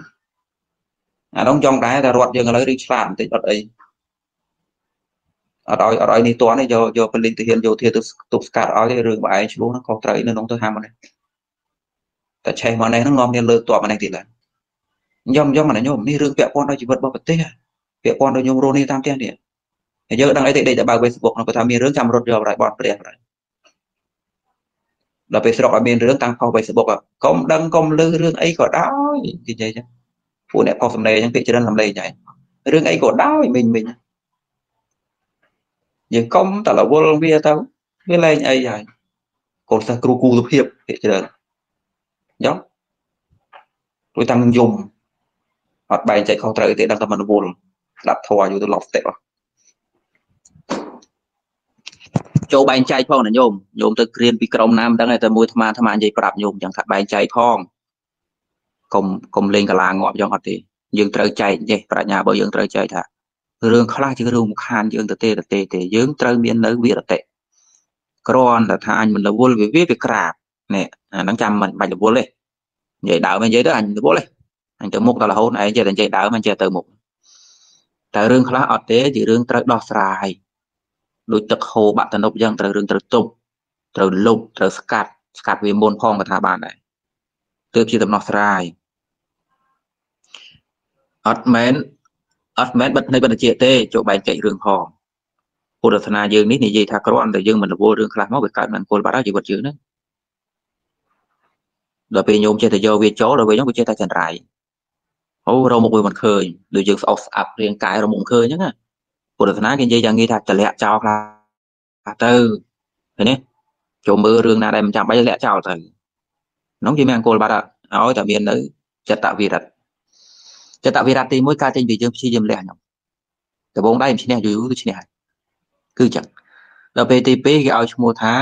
អានោះចង់ដែរតែរត់យើងឥឡូវរីឆ្លាតបន្តិចអត់អីអត់ឲ្យអត់ឲ្យនេះតនេះយកយកពលិទ្ធហ៊ានយោធាទៅទប់ស្កាត់ឲ្យទេរឿងបែឯងឆ្លោះហ្នឹងខុសត្រូវនៅក្នុងទៅហាមនេះតែឆេះមកនេះហ្នឹងនាំគ្នាលើកតបមកនេះទៀតឡើងញោមញោមអាញោមនេះរឿងពាក់ព័ន្ធដល់ជីវិតរបស់ប្រទេសពាក់ព័ន្ធដល់ញោមរស់នេះតាមផ្ទះនេះយើងដឹងអីទេដេកតែបើក Facebook នោះគាត់ថាមានរឿងចាំរត់យកបរៃបនព្រះបរៃ ដល់ពេលស្រុកឲ្យមានរឿងតាំងផុស Facebook កុំដឹងកុំលឺរឿងអីក៏ដោយនិយាយចឹងពួកអ្នកផុសសម្លេងចឹងពាក្យច្រើនសម្លេងចឹងរឿងអីក៏ដោយមិញមិញយើងកុំតែរវល់វាទៅវាលែងអីហើយកូនសិស្សគ្រូគូសុភាពពាក្យច្រើនចឹងដូចតាំងយំអត់បែងចែកខុសត្រូវទេដឹងតែមិនរវល់ស្ដាប់ធေါ်យូរទៅឡប់ស្ទេអស់ ចូលបែងចែកផងណាញោមញោមទៅគ្រៀនពីក្រុមណាមិនដឹងតែមួយអាត្មាអាត្មានិយាយប្រាប់ញោមចឹងថាបែងចែកផងកុំកុំលេងកលាងាប់ចឹងអត់ទេយើងត្រូវចែកចេះប្រាជ្ញារបស់យើងត្រូវចែកថារឿងខ្លះជារឿងរំខានយើងទៅទេទៅទេទេយើងត្រូវមាននៅវិរតិគ្រាន់តែថាអញមិនរវល់វាវាវាក្រាបនេះអាហ្នឹងចាំមិនបាច់រវល់ទេនិយាយដើមនិយាយទៅអញរវល់ទេអញទៅមុខដល់រហូតឯងចេះតែនិយាយដើមអញចេះទៅមុខតែរឿងខ្លះអត់ទេជារឿងត្រូវដោះស្រាយ ដូចទឹកហូរបាក់តនុបយ៉ាងត្រូវរឿងត្រូវទប់ត្រូវលុបត្រូវស្កាត់ស្កាត់វាមុនផងក៏ថាបានដែរទើបជាដំណោះស្រាយអត់មែនអត់មែនបិទនៃបណ្ឌជាទេចូលបែងចែករឿងផងពុទ្ធសាសនាយើងនេះនិយាយថាគ្រាន់តែយើងមិនរវល់រឿងខ្លះមកវាកើតមិនគល់បាត់ហើយជីវិតយើងហ្នឹងដល់ពេលញោមចេះតែយកវាចូលដល់ពេលហ្នឹងវាចេះតែចន្ទ្រៃអូរមុខវាមិនឃើញដូចយើងស្អុះស្អាប់រាងកាយរមុខឃើញហ្នឹងណា ពុទ្ធសាសនាគេនិយាយយ៉ាងនេះថាតម្លាក់ចោលខ្លះទៅឃើញទេចូលមើលរឿងណាដែលមិនចាំបាច់លាក់ចោលទៅនោះគេមានអង្គលបាត់ឲ្យតែមាននៅចិត្តវិរិទ្ធចិត្តវិរិទ្ធទី1ការចេញពីយើងព្យាយាមលះខ្ញុំដំបងដៃមិនឈ្នះយូរយូរទៅឈ្នះហើយគឺចឹងដល់ពេលទី2គេឲ្យឈ្មោះថា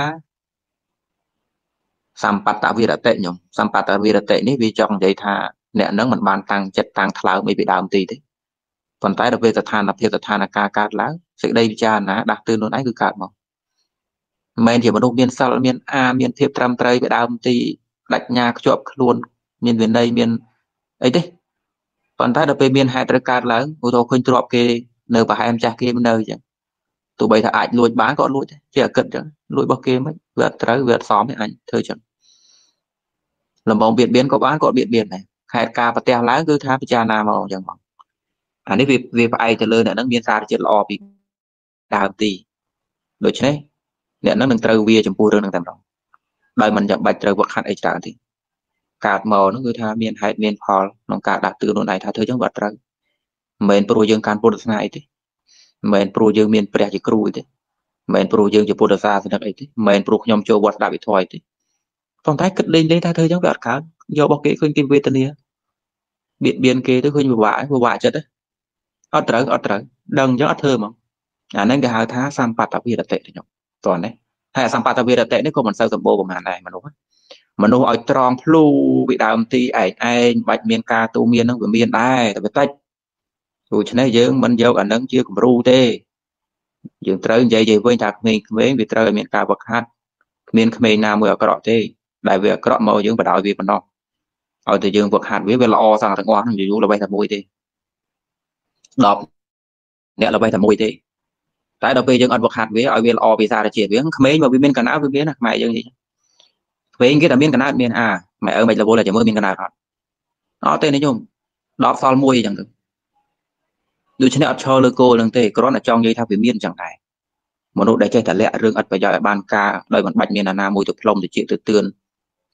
សម្បត្តិវិរតិខ្ញុំសម្បត្តិវិរតិនេះវាចង់និយាយថាអ្នកនឹងមិនបានតាំងចិត្តតាំងថ្លើមអីពីដើមទីទេ ប៉ុន្តែដល់ពេលស្ថានភាពស្ថានភាពកើតឡើងសេចក្តីពិចារណាដាស់តឿនខ្លួនឯងគឺកើតមកមិនមែនជាមនុស្សមានសិលមានអាមានភាពត្រឹមត្រូវពីដើមទីដាច់ញាខ្ជាប់ខ្លួន មានវិន័យមានអីទេប៉ុន្តែដល់ពេលមានហេតុត្រូវកើតឡើងឧទាហរណ៍ឃើញទ្របគេនៅប្រហែលចាស់គេនៅអញ្ចឹងទោះបីថាអាចលួចបានក៏លួចដែរជាអកិតអញ្ចឹងលួចរបស់គេមិនវាអត់ត្រូវវាអត់សមទេអញធ្វើអញ្ចឹងលំបងបៀតបៀនក៏បានក៏បៀតបៀនដែរហេតុការប្រទះឡើងគឺថាពិចារណាមកអញ្ចឹងបង អានេះវាវាផ្អែកទៅលើអ្នកហ្នឹងមានសារជាតិល្អពីដើមទីដូច្នេះអ្នកហ្នឹងនឹងត្រូវវាចំពោះរឿងហ្នឹងតែម្ដងដោយមិនចាំបាច់ត្រូវវឹកហាត់អីច្រើនទេកើតមកហ្នឹងគឺថាមានហេតុមានផលក្នុងការដាក់ទឿនខ្លួនឯងថាធ្វើចឹងវាត្រូវមិនមែនព្រោះយើងកាន់ពុទ្ធសាសនាអីទេមិនមែនព្រោះយើងមានព្រះជាគ្រូអីទេមិនមែនព្រោះយើងជាពុទ្ធសាសនិកអីទេមិនមែនព្រោះខ្ញុំចូលវត្តស្ដាប់វិធ័យទេប៉ុន្តែគិតលេងលេងថាធ្វើចឹងវាអត់កើតយករបស់គេឃើញគេវេទនាបៀតបៀនគេទៅឃើញពិបាកពិបាកចិត្ត អត់ត្រូវអត់ត្រូវដឹងអញ្ចឹងអត់ធ្វើហ្មងអាហ្នឹងគេហៅថាសម្បត្តិវិរតិខ្ញុំតោះនេះហើយសម្បត្តិវិរតិនេះក៏មិនសូវសម្បូរប្រហែលដែរមនុស្សមនុស្សឲ្យត្រង់ភ្លូពីដើមទីឯងឯងបាច់មានការទូមាននឹងវាមានដែរតែវាតិចដូច្នេះយើងមិនយកអានឹងជាគំរូទេយើងត្រូវនិយាយនិយាយវិញថាក្មេងៗវាត្រូវឲ្យមានការវឹកហាត់គ្មានក្មេងណាមួយអាក្រក់ទេដែលវាអាក្រក់មកយើងបដ ாய் វាប៉ុណ្ណោះឲ្យតែយើងវឹកហាត់វាវាល្អសោះទាំងអស់ហ្នឹងយូរល្បីតែមួយទេ 10អ្នកល្បីតែមួយទេតែដល់ពេលយើងអត់វឹកហាត់វាឲ្យវាល្អពីសារជាតិវាក្មេងមកវាមានកណ្ដាលវាមានណាខ្មែរយើងនិយាយក្មេងគេតែមានកណ្ដាលមានអាម៉ែអើមិនរវល់តែមើលមានកណ្ដាលអត់អត់ទេនេះខ្ញុំ10សល់មួយអញ្ចឹងទៅដូច្នេះអត់ឈរលើគោលនឹងទេគ្រាន់តែចង់និយាយថាវាមានអញ្ចឹងដែរមនុស្សដែលចេះតែលាក់រឿងអត់ប្រយោជន៍ឲ្យបានការដោយមិនបាច់មានអាណាមួយទៅផ្លុំទៅជាទៅទឿន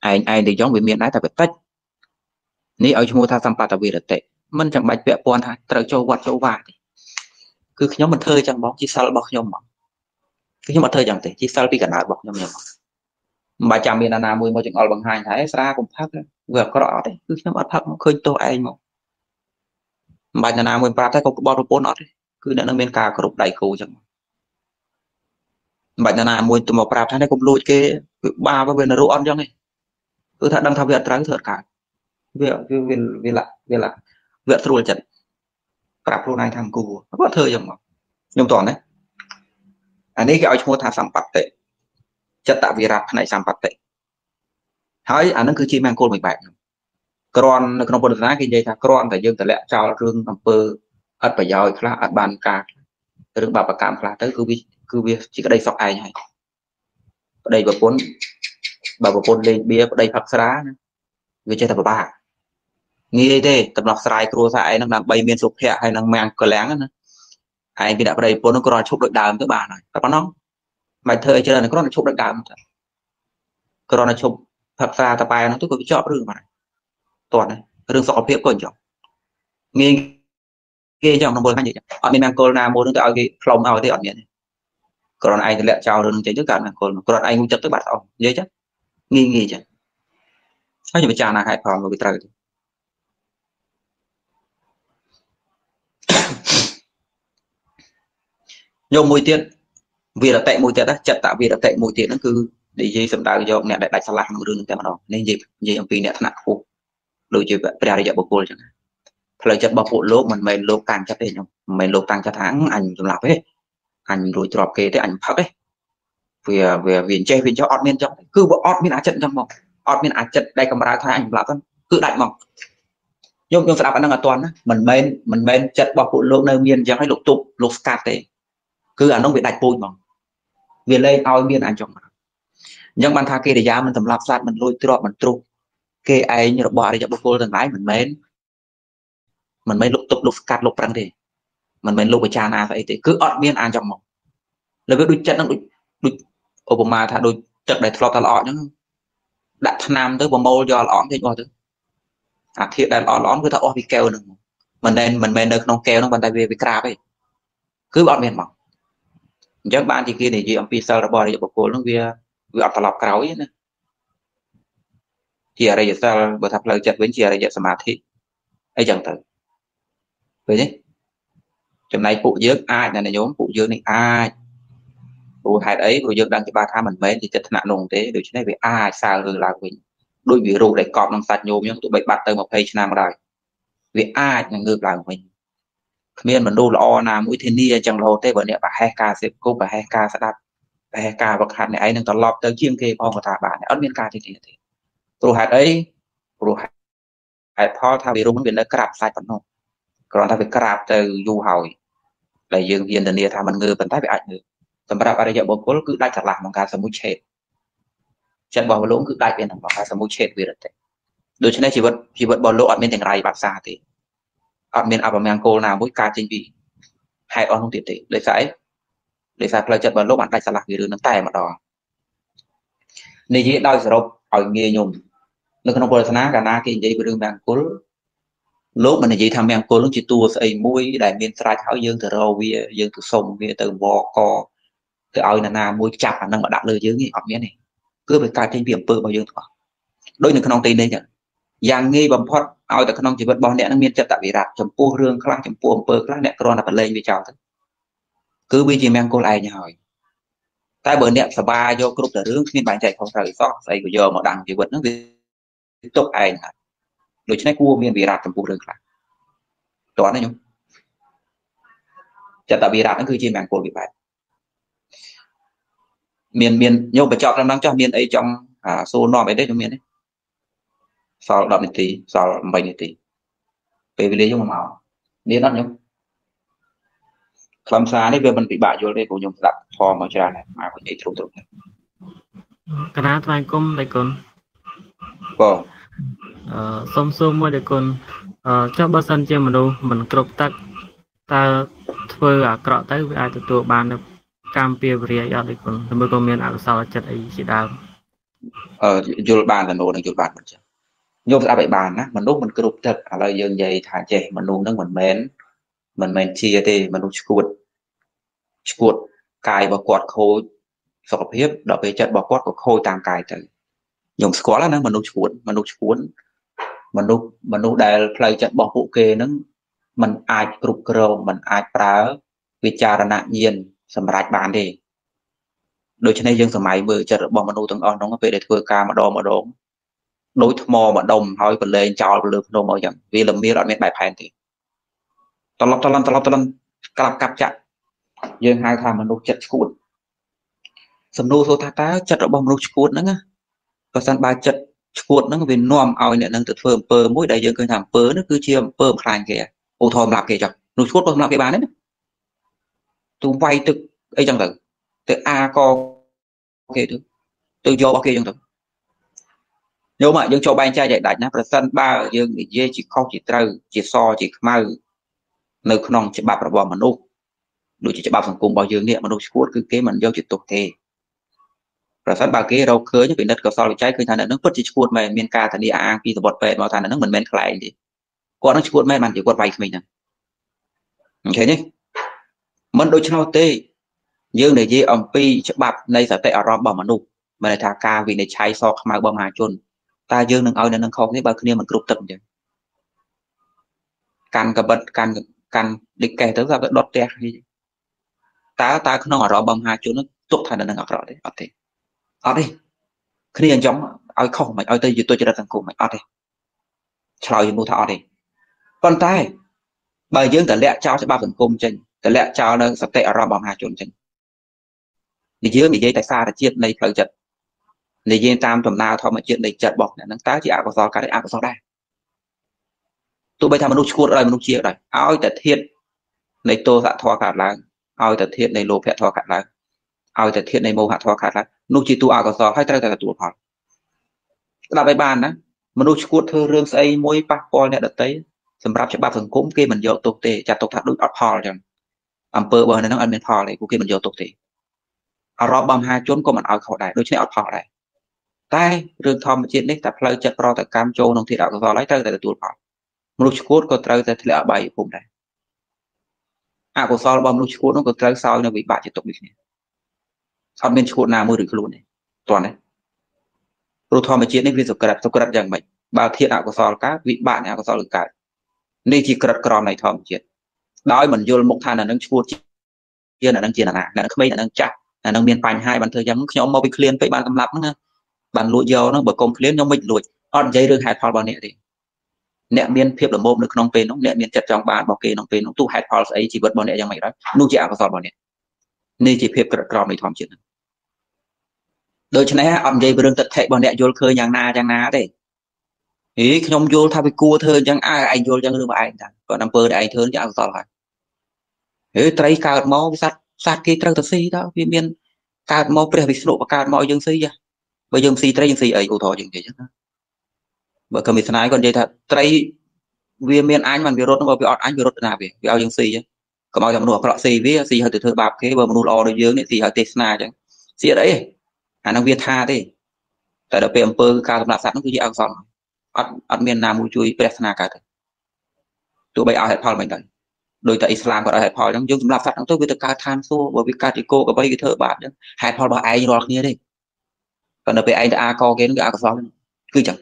ឯងឯងទៅយ៉ងវាមានដែរតែវាតិចនេះឲ្យឈ្មោះថាសម្បត្តិវិរតិ មិនចាំបាច់ពាក់ព័ន្ធថាត្រូវចូលវត្តចូលវាទេគឺខ្ញុំមិនធ្វើអញ្ចឹងបងជាសិលរបស់ខ្ញុំហ្មងគឺខ្ញុំអត់ធ្វើអញ្ចឹងទេជាសិលពីកណ្ដាលរបស់ខ្ញុំហ្មងមិនបាច់ចាំមានអាណាមួយមកចង្អុលបង្ហាញថាស្រាកុំផឹកវាអាក្រក់អត់ទេគឺខ្ញុំអត់ផឹកមកឃើញទោសឯងមកមិនបាច់អាណាមួយប្រាប់តែក៏ក្បត់ប្រពន្ធអត់ទេគឺអ្នកនឹងមានការគ្រប់ដៃគូអញ្ចឹងមិនបាច់អាណាមួយទៅមកប្រាប់ថានេះកុំលួចគេវាបាបវានរោអត់អញ្ចឹងទេគឺថាដឹងថាវាអត់ត្រូវធ្វើអត់កើតវាវាវាវាវា វាស្រួលចិត្តប្រាប់ខ្លួនឯងថាគួរគាត់ធ្វើអញ្ចឹងមកខ្ញុំតោះណាអានេះគេឲ្យឈ្មោះថាសម្បត្តិចិត្តវិរៈផ្នែកសម្បត្តិហើយអានឹងគឺជាមង្គលមួយបែបគ្រាន់នៅក្នុងពុទ្ធសាសនាគេនិយាយថាគ្រាន់តែយើងតម្លាក់ចោលរឿងអំពើអត់ប្រយោជន៍ខ្លះអត់បានការរឿងបាបកម្មខ្លះទៅគឺវាគឺវាជាក្តីសុខឯងហើយប្តីប្រពន្ធបើប្រពន្ធលេងបៀប្តីផឹកស្រាណាវាចេះតែពិបាក ងាយទេដំណោះស្រាយគ្រួសារឯងនឹងដើម្បីមានសុភ័ក្រហើយនឹងមាំងកលាំងណាឯងពីអ្នកប្តីប្រពន្ធនឹងគ្រាន់តែឈប់ដូចដើមទៅបានហើយតែប៉ុណ្ណោះមិនធ្វើឲ្យច្រើនគ្រាន់តែឈប់ដូចដើមទៅគ្រាន់តែឈប់ផឹកស្រាតប៉ែនោះទៅក៏វាជាប់រឿងបានតោះរឿងសុខភាពក៏អញ្ចឹងងាយគេអញ្ចឹងក្នុងពលហ្នឹងអត់មានមង្គលណាមួយនឹងទៅឲ្យគេខ្លុំឲ្យទេអត់មានទេគ្រាន់ឯងទម្លាក់ចោលរឿងនឹងចេញទៅកើតមង្គលគ្រាន់ឯងងចិត្តទៅបាត់អស់និយាយចឹងងាយងាយចឹងហើយខ្ញុំពិចារណាហេតុផលមកវាត្រូវទេ ញោមមួយទៀតវីរតៈមួយទៀតចិត្តតវីរតៈមួយទៀតហ្នឹងគឺនិយាយសំដៅយកអ្នកដែលដាច់ឆ្លាស់ក្នុងរឿងហ្នឹងតែម្ដងនេះនិយាយនិយាយអំពីអ្នកថ្នាក់ខ្ពស់ដូចជាព្រះរិយបុគ្គលចឹងផ្លូវចិត្តរបស់ពួកលោកមិនមែនលោកតាំងចិត្តទេខ្ញុំមិនមែនលោកតាំងចិត្តថាអញសម្លាប់ទេអញរួចទ្របគេទេអញផឹកទេវាវាវាចេះវាចោះអត់មានចឹងគឺវាអត់មានអាចិតចឹងមកអត់មានអាចិតដែលកម្រើថាអញសម្លាប់ហ្នឹងគឺដាច់មកខ្ញុំខ្ញុំស្ដាប់អាហ្នឹងអត់ទាន់ណាមិនមែនមិនមែនចិត្តរបស់ពួកលោកនៅមានអញ្ចឹងឲ្យលោកទប់លោកស្កាត់ទេ គឺអានោះវាដាច់ពូជមកវាលែងឲ្យមានអញ្ចឹងមកអញ្ចឹងបានថាកិរិយាមិនសម្លាប់សត្វមិនលួចទ្រព្យមិនទ្រុសគេឯងរបស់អរិយបុគ្គលទាំងឡាយមិនមែនមិនមែនលោកទុកលោកស្កាត់លោកប្រឹងទេមិនមែនលោកពិចារណាស្អីទេគឺអត់មានអានចំមកលើវាដូចចិត្តនឹងដូចដូចឧបមាថាដូចទឹកដែលធ្លាប់តែល្អអញ្ចឹងដាក់ថ្នាំទៅប្រមូលយកល្អចេញអស់ទៅអាធាតុដែលល្អល្អគឺថាអស់ពីកែវហ្នឹងមិនមែនមិនមែននៅក្នុងកែវហ្នឹងប៉ុន្តែវាវាក្រាបទេគឺអត់មានមក អញ្ចឹងបានជាគេនិយាយអំពីសិលរបស់អរិយបុគ្គលហ្នឹងវាវាអត់ត្រឡប់ក្រោយណាជាអរិយសិលបើថាផ្លូវចិត្តវិញជាអរិយសមាធិអីចឹងទៅឃើញទេចំណែកពួកយើងអាចណាញោមពួកយើងនេះអាចព្រោះហេតុអីព្រោះយើងដឹងច្បាស់ថាមិនមែនជាចិត្តថ្នាក់នោះទេដូច្នេះវាអាចសើរឿងឡើងវិញដូចវារោគដែលកប់ក្នុងសាច់ញោមអញ្ចឹងទោះបីបាត់ទៅ20ឆ្នាំក៏ដោយវាអាចនឹងងើបឡើងវិញ គ្មានមនុស្សល្អណាមួយធានាអញ្ចឹងរហូតទេបើអ្នកប្រហែសការសេពគប់ប្រហែសការស្ដាប់ប្រហែសការវឹកហាត់អ្នកឯងនឹងត្រឡប់ទៅជាងគេផងក៏ថាបានអត់មានការធានាទេព្រោះហេតុអីព្រោះហេតុផលថាវីរុសវានៅក្រាបសាច់ប៉ុណ្ណោះគ្រាន់តែវាក្រាបទៅយូរហើយដែលយើងហ៊ានធានាថាมันងើប៉ុន្តែវាអាចងើសម្រាប់អរិយបុគ្គលគឺដាច់ឆ្លាស់ក្នុងការសមុឆេតចិត្តរបស់លោកគឺដាច់វាក្នុងការសមុឆេតវិរតិដូច្នេះជីវិតជីវិតរបស់លោកអត់មានទាំងរាយបាត់សាទេ អត់មានអបមង្គលណាមួយកើតចេញពីហេតុអស់នោះទៀតទេដោយសារអីដោយសារផ្លូវចិត្តរបស់លោកបានដាច់ឆ្លាស់ពីរឿងហ្នឹងតែម្ដងនិយាយដោយសរុបឲ្យងាយញោមនៅក្នុងពុទ្ធសាសនាកាលណាគេនិយាយពីរឿងមង្គលលោកមិននិយាយថាមង្គលនោះជាតួស្អីមួយដែលមានស្រេចហើយយើងទៅរកវាយើងទៅសុំវាទៅវកទៅឲ្យណានាមួយចាប់អានឹងមកដាក់លើយើងទេអត់មានទេគឺវាកើតចេញពីអំពើរបស់យើងទាំងអស់ដូចនៅក្នុងទីនេះចឹង យ៉ាងងាយបំផុតឲ្យតែក្នុងជីវិតរបស់អ្នកនឹងមានចិត្តវិរៈចំពោះរឿងខ្លះចំពោះអំពើខ្លះអ្នកគ្រាន់តែបលែងវាចោលទៅគឺវាជាមង្គលឯងហើយតែបើអ្នកសបាយកគ្រប់តែរឿងគ្មានបែងចែកខុសត្រូវសោះស្អីក៏យកមកដាំជីវិតហ្នឹងវាទុកឯងហើយដូច្នេះគួរមានវិរៈចំពោះរឿងខ្លះតោះណាញោមចិត្តវិរៈហ្នឹងគឺជាមង្គលវិបែកមានមានញោមបញ្ចប់ដល់ហ្នឹងចុះមានអីចង់សួរនាំអីទេខ្ញុំមានទេ សល់10នាទីសល់8នាទីពេលវេលាយើង1ម៉ោងមានអត់ញោមខ្លឹមសារនេះវាមិនពិបាកយល់ទេព្រោះខ្ញុំស្ដាប់ធម៌មកច្រើនហើយមកនិយាយទ្រុងទ្រុងកណាថ្វាយគុំដៃគុណបងអឺសុំសួរមួយដៃគុណអឺចុះបើសិនជាមនុស្សមិនគ្រប់ទឹកតើធ្វើអាក្រក់ទៅវាអាចទទួលបាននៅកម្មពៀវរាយអត់ដៃគុណឬក៏មានអកុសលចិត្តអីជាដើមអឺយល់បានតែនោះនឹងយល់បានមិនចឹង ខ្ញុំស្ដាប់ឲ្យបានណាមនុស្សមិនគ្រប់ទឹកឥឡូវយើងនិយាយថាចេះមនុស្សនឹងមិនមែនមិនមែនជាទេមនុស្សឈួតឈួតកាយរបស់គាត់ខូចសុខភាពដល់ពេលចិត្តរបស់គាត់ក៏ខូចតាមកាយទៅខ្ញុំស្គាល់ណាមនុស្សឈួតមនុស្សឈួតមនុស្សមនុស្សដែលផ្លូវចិត្តរបស់ពួកគេនឹងมันអាចគ្រប់គ្រងมันអាចប្រើវិចារណញ្ញាណសម្រាប់បានទេដូច្នេះយើងសម័យមើលចិត្តរបស់មនុស្សទាំងអស់នោះពេលដែលធ្វើការម្ដងម្ដង ដូចថ្មម្ដុំហើយប្រឡែងចោលទៅលើភ្នំអញ្ចឹងវាលមៀលអត់មានបែបផែនទេត្រឡប់ត្រឡប់ត្រឡប់ត្រឡប់ក្លាប់កាប់ចាក់យើងហៅថាមនុស្សចិត្តឈួតសំណួរសួរថាតើចិត្តរបស់មនុស្សឈួតហ្នឹងបើសិនបើចិត្តឈួតហ្នឹងវានាំឲ្យអ្នកនឹងទៅធ្វើអំពើមួយដែលយើងឃើញថាអំពើនោះគឺជាអំពើខ្លាញ់គេឧទាហរណ៍សម្រាប់គេចុះនោះឈួតក៏សម្រាប់គេបានដែរណាទូវាយទឹកអីចឹងទៅទៅអាកគេទៅទៅយករបស់គេចឹងទៅ ញោមយើងចូលបែងចែកឲ្យដាច់ណាប្រសិនបើយើងនិយាយជាខុសជាត្រូវជាសជាខ្មៅនៅក្នុងច្បាប់របស់មនុស្សដូចជាច្បាប់សង្គមរបស់យើងនេះមនុស្សឈួតគឺគេមិនយកជាទុកទេប្រសិនបើគេរកឃើញពិនិត្យកសលវិច័យឃើញថាអ្នកនឹងពិតជាឈួតមែនមានការធានាអាងពីសម្បត្តិពេទ្យមកថាអ្នកនឹងមិនមែនខ្លែងទេគាត់នឹងឈួតមែនបានជាគាត់វាយក្មេងហ្នឹងអូខេនេះមិនដូច្នោះទេយើងនិយាយអំពីច្បាប់នៃសតិអារម្មណ៍របស់មនុស្សមិនន័យថាការវិនិច្ឆ័យសខ្មៅរបស់មហាជន តើយើងនឹងឲ្យនៅនឹងខុសទេបើគ្នាមិនគ្រប់ទឹកអញ្ចឹងកាន់កបិតកាន់កាន់ដេកកេះទៅថាវាដុតផ្ទះគ្នាតើតើក្នុងអារម្មណ៍របស់មហាជនទុកថានៅនឹងអាក្រក់ទេអត់ទេអត់ទេគ្នាអញ្ចឹងឲ្យខុសមិនឲ្យទៅជាទុច្ចរិតសង្គមមិនអត់ទេឆ្លើយជាមួយថាអត់ទេប៉ុន្តែបើយើងតម្លាក់ចោលច្បាប់សង្គមចេញតម្លាក់ចោលនៅសតិអារម្មណ៍របស់មហាជនចេញនិយាយនិយាយតែសារជាតិនៃផ្លូវចិត្ត និយាយតាមដំណើរធម្មជាតិនៃចិត្តរបស់អ្នកនឹងតើជាអកុសលកើតអកុសលដែរទោះបីថាមនុស្សឈួតឲ្យមនុស្សជាដែរឲ្យតែធាតនៃទោសធម៌កើតឡើងឲ្យតែធាតនៃលោភៈធម៌កើតឡើងឲ្យតែធាតនៃមោហៈធម៌កើតឡើងនោះជាទូអកុសលហើយត្រូវតែទទួលផលស្ដាប់ឲ្យបានណាមនុស្សឈួតធ្វើរឿងស្អីមួយប៉ះពាល់អ្នកដតីសម្រាប់ច្បាប់សង្គមគេមិនយកទុកទេចាត់ទុកថាដូចអត់ផលអញ្ចឹងអំពើរបស់នៅនឹងអត់មានផលទេពួកគេមិនយកទុកទេអារម្មណ៍របស់មហាជនក៏មិនឲ្យខុសដែរដូច្នេះអត់ផលដែរ តែរឿងធម្មជាតិនេះតែផ្លូវចិត្តប្រតកម្មចូលក្នុងធាតុអកុសលហើយត្រូវតែទទួលផលមនុស្សឈួតក៏ត្រូវតែធ្លាក់អបាយភពដែរអកុសលរបស់មនុស្សឈួតនោះក៏ត្រូវសោយនៅវិបាកជាទុកដូចគ្នាអត់មានឈួតណាមួយឬខ្លួនទេតោះណាព្រោះធម្មជាតិនេះវាសុក្រិតសុក្រិតយ៉ាងម៉េចបើធាតុអកុសលកើតវិបាកនៃអកុសលនឹងកើតនេះជាក្រិតក្រមនៃធម្មជាតិដោយមិនយល់មុខថានៅនឹងឈួតជានៅនឹងជាណានៅក្មេងនៅនឹងចាស់នៅនឹងមានបញ្ហាបានធ្វើយ៉ាងខ្ញុំមកពីឃ្លានពេកបានសម្លាប់ហ្នឹងណា បានលួចយកហ្នឹងបើកុំឃ្លានខ្ញុំមិនលួចអត់និយាយរឿងហេតុផលរបស់អ្នកទេអ្នកមានភាពល្មមនៅក្នុងពេលនោះអ្នកមានចិត្តចង់បានរបស់គេក្នុងពេលនោះទោះហេតុផលស្អីជីវិតរបស់អ្នកយ៉ាងម៉េចដែរនោះជាអកុសលរបស់អ្នកនេះជាភាពក្រិតក្រមនៃធម្មជាតិដូច្នេះអត់និយាយពីរឿងទឹកថេរបស់អ្នកយល់ឃើញយ៉ាងណាយ៉ាងណាទេហេខ្ញុំយល់ថាវាគួរធ្វើអញ្ចឹងអើឯងយល់អញ្ចឹងរឿងរបស់ឯងតាគាត់អំពើដែលឯងធ្វើជាអកុសលហើយហេត្រីកើតមកសត្វសត្វគេត្រូវទៅស៊ីតើវាមានកើតមកព្រះវិស្ណុបកើតមកឲ្យយើងស៊ី បើយើងស៊ីត្រីយើងស៊ីអីឧទាហរណ៍យើងនិយាយចឹងណាបើកមីស្នាយគាត់និយាយថាត្រីវាមានអញមិនវារត់បើវាអត់អញវារត់ទៅណាវាវាឲ្យយើងស៊ីចឹងកុំឲ្យតែមនុស្សអាក្រក់ស៊ីវាស៊ីឲ្យទៅធ្វើបាបគេបើមនុស្សល្អដូចយើងនេះស៊ីឲ្យទេសនាចឹងស៊ីអត់អីអានឹងវាថាទេតែដល់ពេលអំពើការសម្លាប់សត្វនោះគឺជាអកុសលអត់អត់មានណាមួយជួយព្រះស្នាកើតទេទោះបីឲ្យហេតុផលមិនដែរដោយតែអ៊ីស្លាមគាត់ឲ្យហេតុផលអញ្ចឹងយើងសម្រាប់សត្វហ្នឹងទៅវាទៅកើតឋានសួគ៌បើវាកើតជាគោកបីគេធ្វើបាបអញ្ចឹងហេតុផលរបស់ឯងរាល់គ្នាទេ ប៉ុន្តែពេលឯងទៅអាកគេនឹងវាអកុសលគឺអញ្ចឹង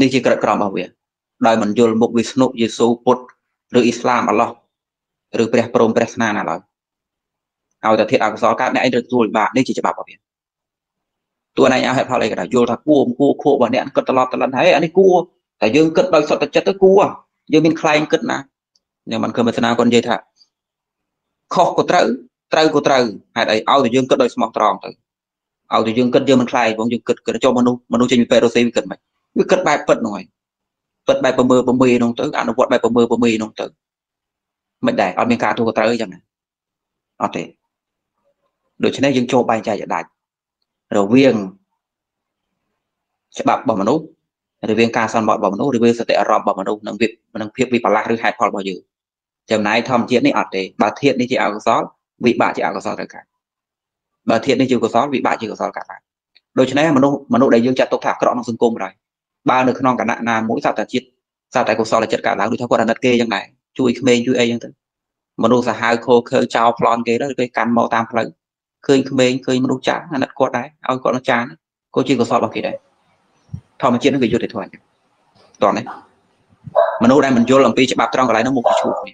នេះជាក្រិតក្រមរបស់វាដោយមិនយល់មុខវិស្ណុយេស៊ូពុទ្ធឬអ៊ីស្លាមអល់ឡោះឬព្រះព្រមព្រះស្នាណាឡើយឲ្យតែធាតអកុសលកើតអ្នកឯងត្រូវទទួលវិបាកនេះជាច្បាប់របស់វាតួឯងឲ្យហេតុផលអីក៏ដោយយល់ថាគួរគួរខួររបស់អ្នកគិតត្រឡប់ត្រឡប់ហើយអានេះគួរតែយើងគិតដោយសតចិត្តទៅគួរយើងមានខ្លែងគិតណាខ្ញុំមិនឃើញមេត្តាគាត់និយាយថាខុសក៏ត្រូវ ត្រូវក៏ត្រូវហេតុអីឲ្យតែយើងគិតដោយស្មោះត្រង់ទៅឲ្យតែយើងគិតយើងមិនខ្លែងបងយើងគិតគិតចូលមនុស្សមនុស្សចេញពីពេទ្យរ៉ូសេវាគិតមិនវាគិតបែបពិតហ្នឹងហើយពិតបែបប្រមើប្រមើហ្នឹងទៅអនុវត្តបែបប្រមើប្រមើហ្នឹងទៅមិនដែរអត់មានការទូក៏ត្រូវអញ្ចឹងណាអត់ទេដូច្នេះយើងចូលបែងចែកឲ្យដាច់រវាងច្បាប់របស់មនុស្សរវាងការសន្មតរបស់មនុស្សរវាងសតិអារម្មណ៍របស់មនុស្សនិងវិនិងភាពវិបលាសឬហេតុផលរបស់យើងចំណែកធម្មជាតិនេះអត់ទេបើធាតុនេះជាអកុសល វិបាកជាអកុសលទៅកើតបើធាតុនេះជាកុសលវិបាកជាកុសលកើតឡើងដូច្នេះមនុស្សមនុស្សដែលយើងចាត់ទុកថាអាក្រក់ក្នុងសង្គមហើយបើនៅក្នុងគណៈណាមួយសត្វតាជាតិសត្វតែកុសលចិត្តកើតឡើងដូចថាគាត់អាណិតគេយ៉ាងដែរជួយក្មេងជួយអីយ៉ាងទៅមនុស្សសាហាវខោខើចោលប្លន់គេទៅគេកាន់មកតាមផ្លូវឃើញក្មេងឃើញមនុស្សចាស់អាណិតគាត់ដែរឲ្យគាត់នឹងចានក៏ជាកុសលរបស់គេដែរធម្មជាតិនឹងវាយុត្តិធម៌អញ្ចឹងតោះនេះមនុស្សដែលមិនយល់អំពីច្បាប់ត្រង់កន្លែងនោះមកជួបគ្នា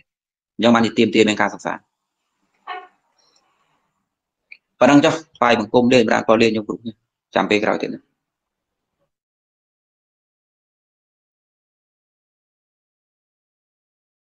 អញ្ចឹងបានជាទៀមទាមានការសិក្សា ប៉ុណ្ណឹងចុះថ្វាយបង្គំលេងប្រាណពលលេងខ្ញុំគ្រប់ចាំពេលក្រោយទៀតណា